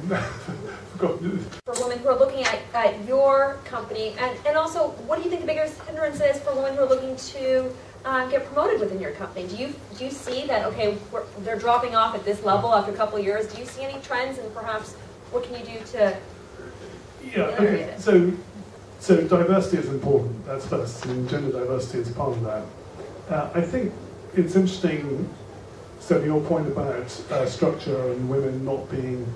forgotten For women who are looking at, at your company, and, and also, what do you think the biggest hindrance is for women who are looking to um, get promoted within your company? Do you do you see that okay, they're dropping off at this level after a couple of years? Do you see any trends, and perhaps what can you do to? Yeah, okay. So, so diversity is important. That's first, and gender diversity is part of that. Uh, I think it's interesting. So your point about uh, structure and women not being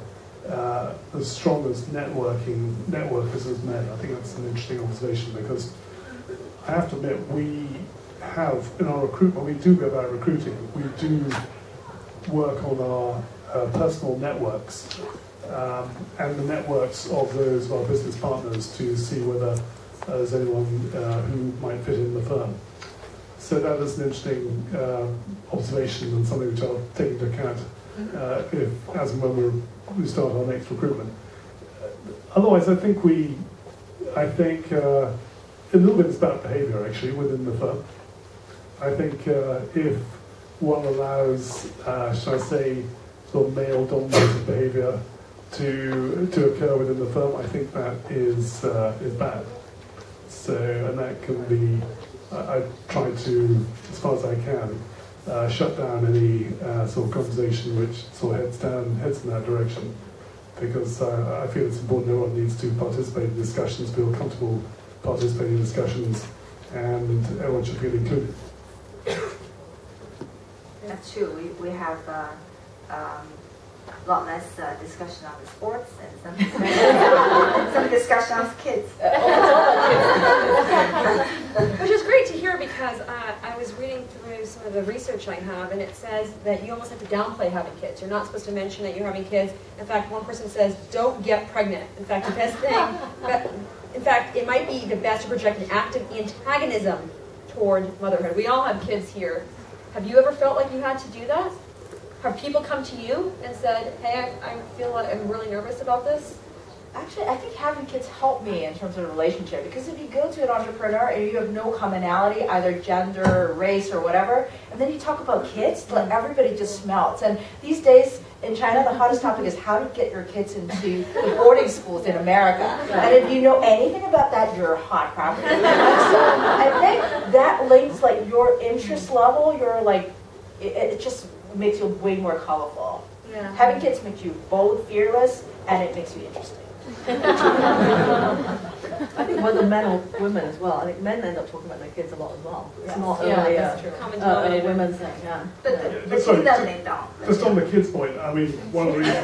uh, as strong as networking networkers as men. I think that's an interesting observation because I have to admit we have in our recruitment we do go about recruiting. We do work on our uh, personal networks um, and the networks of those of our business partners to see whether there's anyone uh, who might fit in the firm. So that is an interesting uh, observation and something which I'll take into account uh, if, as and when we start our next recruitment. Otherwise, I think we, I think uh, a little bit is about behaviour actually within the firm. I think uh, if one allows, uh, shall I say, sort of male-dominated behaviour to to occur within the firm, I think that is uh, is bad. So, and that can be. I, I try to, as far as I can, uh, shut down any uh, sort of conversation which sort of heads down, heads in that direction, because uh, I feel it's important. Everyone needs to participate in discussions, feel comfortable participating in discussions, and everyone should feel included. That's true. We, we have uh, um, a lot less uh, discussion on the sports and some discussion, some discussion on kids. Which is great to hear because uh, I was reading through some of the research I have, and it says that you almost have to downplay having kids. You're not supposed to mention that you're having kids. In fact, one person says, "Don't get pregnant." In fact, the best thing, in fact, it might be the best to project an active antagonism toward motherhood. We all have kids here. Have you ever felt like you had to do that? Have people come to you and said, "Hey, I, I feel like I'm really nervous about this"? Actually, I think having kids help me in terms of the relationship because if you go to an entrepreneur and you have no commonality, either gender, race, or whatever, and then you talk about kids, mm-hmm. like everybody just melts. And these days in China, the hottest topic is how to get your kids into the boarding schools in America. And if you know anything about that, you're a hot property. so I think that links like your interest level, your like, it, it just makes you way more colorful. Yeah. Having kids makes you bold, fearless, and it makes you interesting. I think whether men or women as well. I think men end up talking about their kids a lot as well. It's Yes. not Yeah, only that's a, true. Uh, Common uh, a, a women's thing, yeah. But yeah. the, Yeah, the sorry, thing they don't. Just on the kids' point, I mean, one of the reasons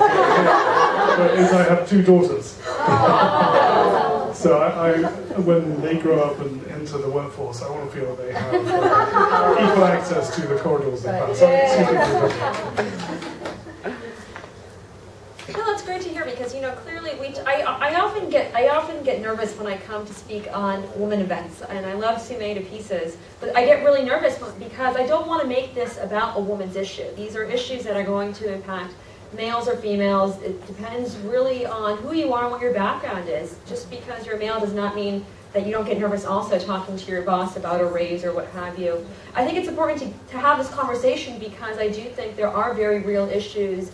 is I have two daughters. Oh. So I, I, when they grow up and enter the workforce, I want to feel that they have uh, equal access to the corridors they pass. So, excuse me. No, that's great to hear because you know clearly we. I, I often get I often get nervous when I come to speak on women events, and I love Sume to pieces. But I get really nervous because I don't want to make this about a woman's issue. These are issues that are going to impact males or females. It depends really on who you are and what your background is. Just because you're a male does not mean that you don't get nervous also talking to your boss about a raise or what have you. I think it's important to, to have this conversation because I do think there are very real issues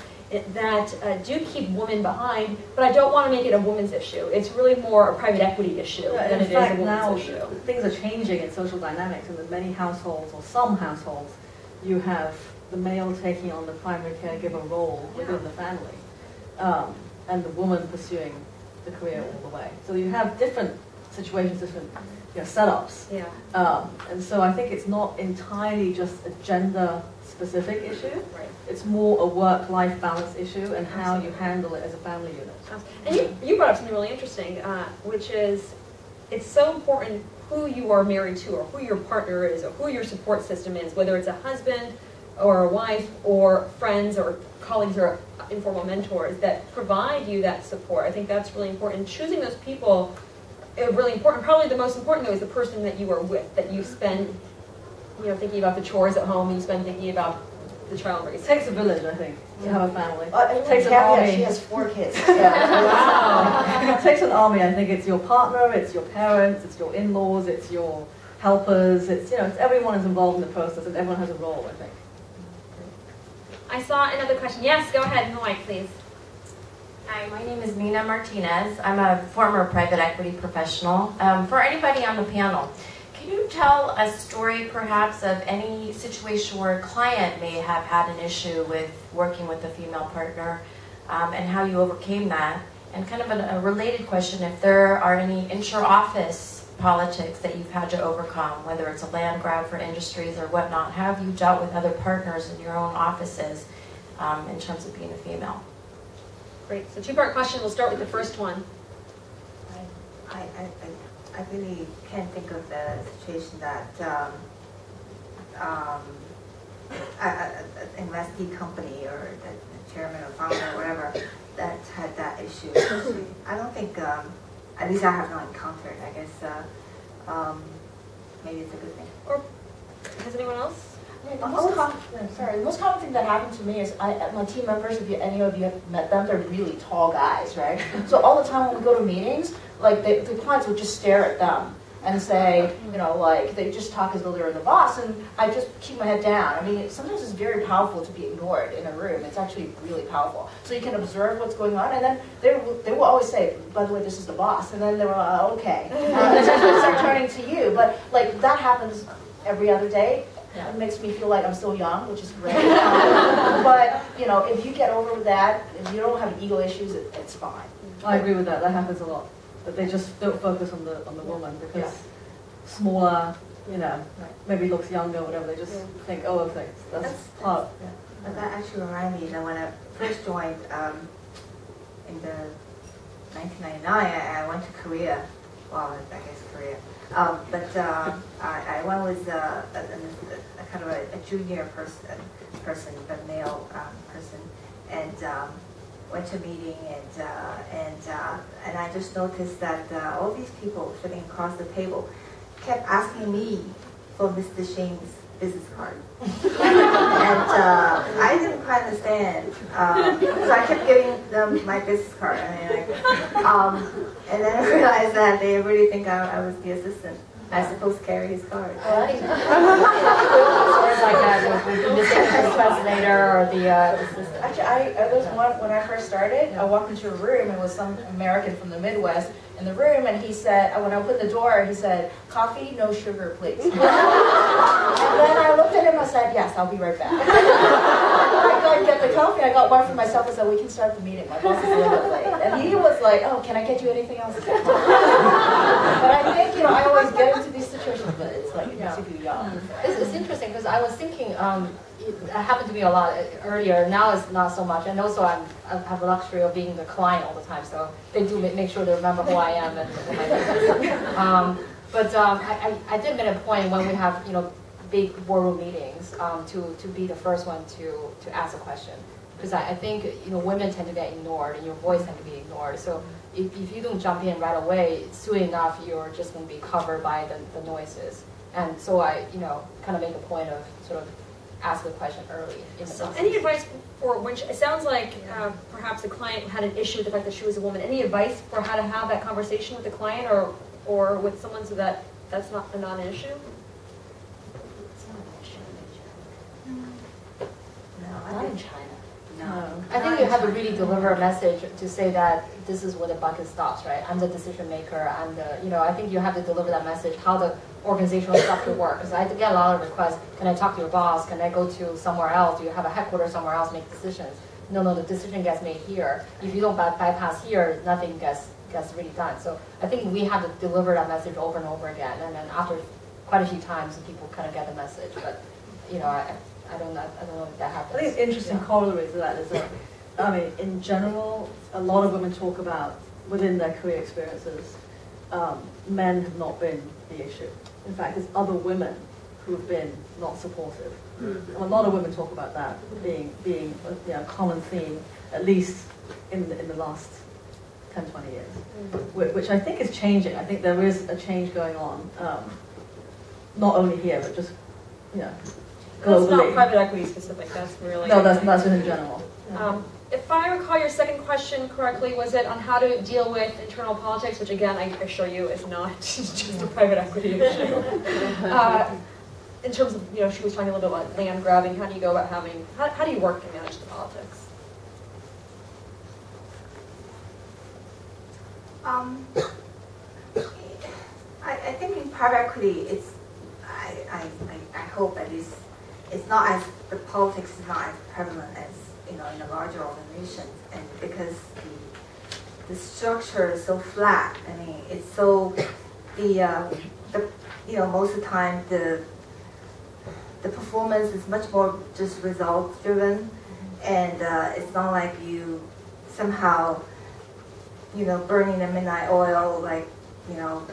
that uh, do keep women behind, but I don't want to make it a woman's issue. It's really more a private equity issue Yeah, than it is a fact, woman's now issue. things are changing in social dynamics, and in many households, or some households, you have the male taking on the primary caregiver role within the family, um, and the woman pursuing the career all the way. So you have different situations, different you know, setups. Yeah. Um, and so I think it's not entirely just a gender-specific issue. Right. It's more a work-life balance issue and how you handle it as a family unit. And you, you brought up something really interesting, uh, which is it's so important who you are married to or who your partner is or who your support system is, whether it's a husband or a wife or friends or colleagues or informal mentors that provide you that support. I think that's really important. Choosing those people is really important. Probably the most important though is the person that you are with, that you spend, you know, thinking about the chores at home and you spend thinking about the child It takes a village, I think, to have a family. Uh, It takes an caveat, army. she has four kids. Yeah. it takes an army. I think it's your partner, it's your parents, it's your in-laws, it's your helpers. It's you know, it's everyone is involved in the process, and everyone has a role. I think. I saw another question. Yes, go ahead, mic, please. Hi, my name is Nina Martinez. I'm a former private equity professional. Um, for anybody on the panel, can you tell a story perhaps of any situation where a client may have had an issue with working with a female partner um, and how you overcame that? And kind of a, a related question, if there are any intra-office politics that you've had to overcome, whether it's a land grab for industries or whatnot, how have you dealt with other partners in your own offices um, in terms of being a female? Great. So two-part question. We'll start with the first one. I, I, I, I really can't think of the situation that, um, um, a, a, a investee company or the the chairman or founder or whatever that had that issue. I don't think, um, at least I have not encountered, I guess, uh, um, maybe it's a good thing. Or has anyone else? Yeah, the most common, sorry, the most common thing that happened to me is I, uh, my team members, if you, any of you have met them, they're really tall guys, right? So all the time when we go to meetings, like the, the clients would just stare at them and say, you know, like they just talk as though they're the boss, and I just keep my head down. I mean, it, sometimes it's very powerful to be ignored in a room. It's actually really powerful. So you can observe what's going on, and then they will, they will always say, by the way, this is the boss, and then they were like, oh, okay, uh, and then they start turning to you. But like that happens every other day. It makes me feel like I'm still young, which is great. But you know, if you get over that, if you don't have ego issues, it, it's fine. I agree with that. That happens a lot. But they just don't focus on the on the woman because Yeah. smaller, you know, maybe looks younger, or whatever. They just Yeah. think, oh, okay, that's, That's- part. But that actually reminded me that when I first joined um, in the 1999, I, I went to Korea. Well, I guess Korea. Um, but uh, I, I went with uh, a, a, a kind of a, a junior person, person, but male um, person, and um, went to a meeting and uh, and uh, and I just noticed that uh, all these people sitting across the table kept asking me for Mr. Shane's business card. and uh, I didn't quite understand. Um, so I kept giving them my business card. I mean, like, um, and then I realized that they really think I, I was the assistant. I was supposed to carry his card. Stories like that, with the assistant translator or the uh, assistant. Actually, I, I was one when I first started. I walked into a room and was some American from the Midwest in the room, and he said, when I opened the door, he said, "Coffee, no sugar, please." and then I looked at him. And I said, "Yes, I'll be right back." I go and get the coffee. I got one for myself. I said, "We can start the meeting. My boss is a little bit late." And he was like, oh, can I get you anything else? but I think, you know, I always get into these situations, but it's like, it makes you feel young. It's, it's interesting because I was thinking, um, it happened to me a lot earlier. Now it's not so much, and also I'm, I have the luxury of being the client all the time, so they do make sure they remember who I am and my. Um, but um, I, I, I did make a point when we have you know big boardroom meetings um, to to be the first one to to ask a question because I, I think you know women tend to get ignored and your voice tend to be ignored. So if, if you don't jump in right away, soon enough you're just going to be covered by the, the noises. And so I you know kind of make a point of sort of ask the question early So process. any advice for when, she- it sounds like uh, perhaps the client had an issue with the fact that she was a woman. Any advice for how to have that conversation with the client or, or with someone so that that's not a non-issue? No, Not in China. No. I think you have to really deliver a message to say that this is where the bucket stops, right? I'm the decision maker. I'm the, you know, I think you have to deliver that message, how the organizational structure works. Because I get a lot of requests, can I talk to your boss? Can I go to somewhere else? Do you have a headquarters somewhere else, make decisions? No, no, the decision gets made here. If you don't by- bypass here, nothing gets, gets really done. So I think we have to deliver that message over and over again. And then after quite a few times, and people kind of get the message. But, you know, I, I don't know, I don't know if that happens. I think it's interesting Yeah. corollary to that is that, I mean, in general, a lot of women talk about within their career experiences, um, men have not been the issue. In fact, it's other women who have been not supportive. And a lot of women talk about that being being a you know, common theme, at least in the, in the last 10, 20 years, which I think is changing. I think there is a change going on, um, not only here, but just, you know, That's not private equity specific, that's really. No, that's, that's in general. Um, If I recall your second question correctly, was it on how to deal with internal politics, which again, I assure you is not just a private equity issue. Uh, In terms of, you know, she was talking a little bit about land grabbing, how do you go about having, how, how do you work to manage the politics? Um, I, I think in private equity, it's, I, I, I- hope at least, it's not as, the politics is not as prevalent as, you know, in a larger organization. And because the, the structure is so flat, I mean, it's so, the, uh, the, you know, most of the time, the, the performance is much more just results driven. And, uh, it's not like you somehow, you know, burning the midnight oil, like, you know,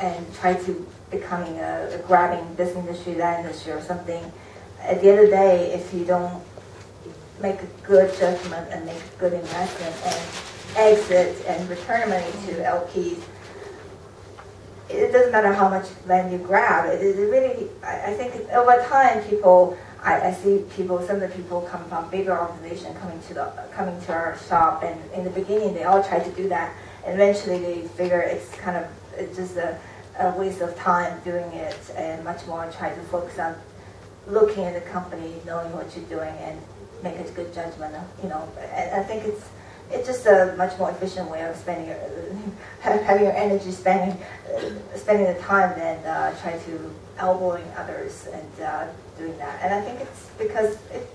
and try to becoming a, grabbing this industry, that industry, or something. At the end of the day, if you don't make a good judgment and make a good investment and exit and return money to LPs, it doesn't matter how much land you grab. It, it really, I, I think over time, people, I, I see people, some of the people come from bigger organizations coming to the coming to our shop, and in the beginning, they all try to do that. And eventually, they figure it's kind of it's just a, a waste of time doing it, and much more try to focus on looking at the company, knowing what you're doing, and make a good judgment. You know, I, I think it's it's just a much more efficient way of spending your having your energy spending uh, spending the time than uh, try to elbowing others and uh, doing that. And I think it's because it,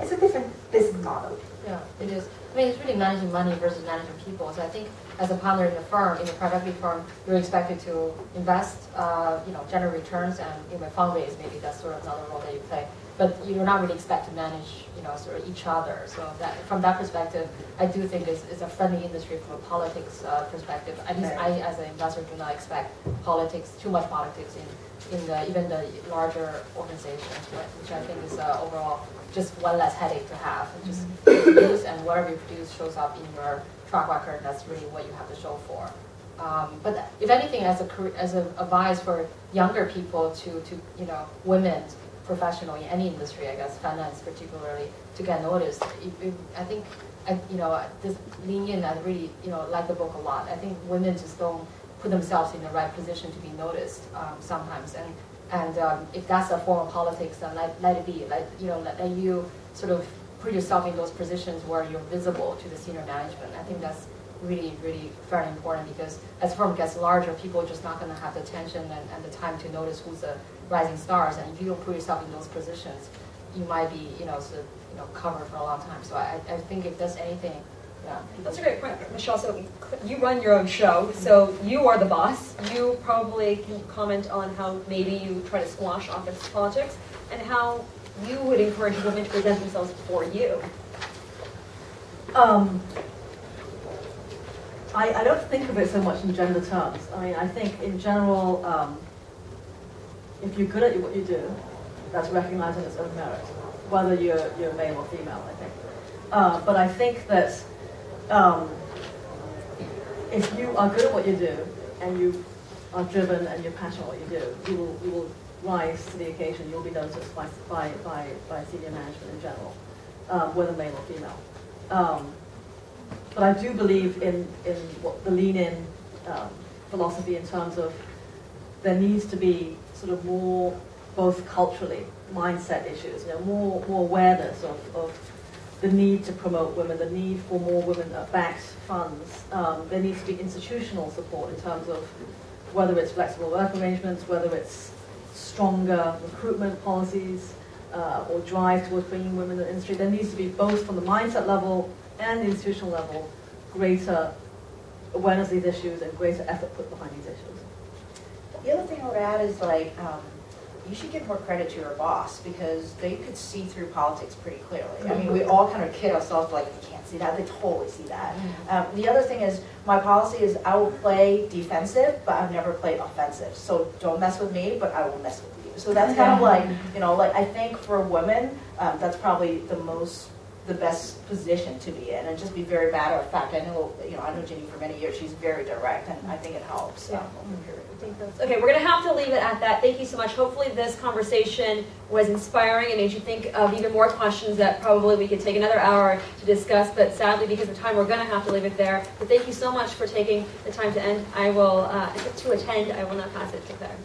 it's a different business model. Yeah, it is. I mean, it's really managing money versus managing people. So I think as a partner in the firm, in a private equity firm, you're expected to invest, uh, you know, generate returns and you know, fundraise. Maybe that's sort of another role that you play. But you're not really expected to manage, you know, sort of each other. So that from that perspective, I do think it's, it's a friendly industry from a politics uh, perspective. At least I, as an investor, do not expect politics, too much politics in, in the, even the larger organizations, right, which I think is uh, overall just one less headache to have. And just produce, and whatever you produce shows up in your track record. That's really what you have to show for. Um, but if anything, as a as a advice for younger people to, to you know women professional in any industry, I guess finance particularly, to get noticed. It, it, I think I, you know this lean in. I really you know like the book a lot. I think women just don't put themselves in the right position to be noticed um, sometimes, and and um, if that's a form of politics, then let, let it be. You know let, let you sort of put yourself in those positions where you're visible to the senior management. I think that's really, really very important because as firm gets larger, people are just not going to have the attention and, and the time to notice who's the rising stars. And if you don't put yourself in those positions, you might be, you know, sort of, you know, covered for a long time. So I, I think if there's anything, Yeah. That's a great point, Michelle. So you run your own show, so you are the boss. You probably can comment on how maybe you try to squash office politics and how you would encourage women to present themselves before you. Um, I, I don't think of it so much in gender terms. I mean, I think in general, um, if you're good at what you do, that's recognized on its own merit, whether you're, you're male or female, I think. Uh, but I think that um, if you are good at what you do and you are driven and you're passionate what you do, you will, you will rise to the occasion. You'll be noticed by, by, by, by senior management in general, um, whether male or female. Um, but I do believe in, in what the lean-in um, philosophy in terms of there needs to be sort of more, both culturally, mindset issues, you know, more, more awareness of, of the need to promote women, the need for more women-backed funds. Um, there needs to be institutional support in terms of whether it's flexible work arrangements, whether it's stronger recruitment policies, uh, or drive towards bringing women in the industry. There needs to be both from the mindset level and the institutional level, greater awareness of these issues and greater effort put behind these issues. The other thing I would add is like, um, you should give more credit to your boss because they could see through politics pretty clearly. I mean, we all kind of kid ourselves like, see that. They totally see that. Um, the other thing is, my policy is I will play defensive, but I've never played offensive. So don't mess with me, but I will mess with you. So that's kind of like, you know, like I think for women, um, that's probably the most the best position to be in and just be very matter of fact. I know, you know, I know Ginny for many years. She's very direct, and I think it helps. Um, over the period. Okay, we're going to have to leave it at that. Thank you so much. Hopefully this conversation was inspiring and made you think of even more questions that probably we could take another hour to discuss, but sadly because of time we're going to have to leave it there. But thank you so much for taking the time to end. I will, uh, to attend, I will not pass it to Claire.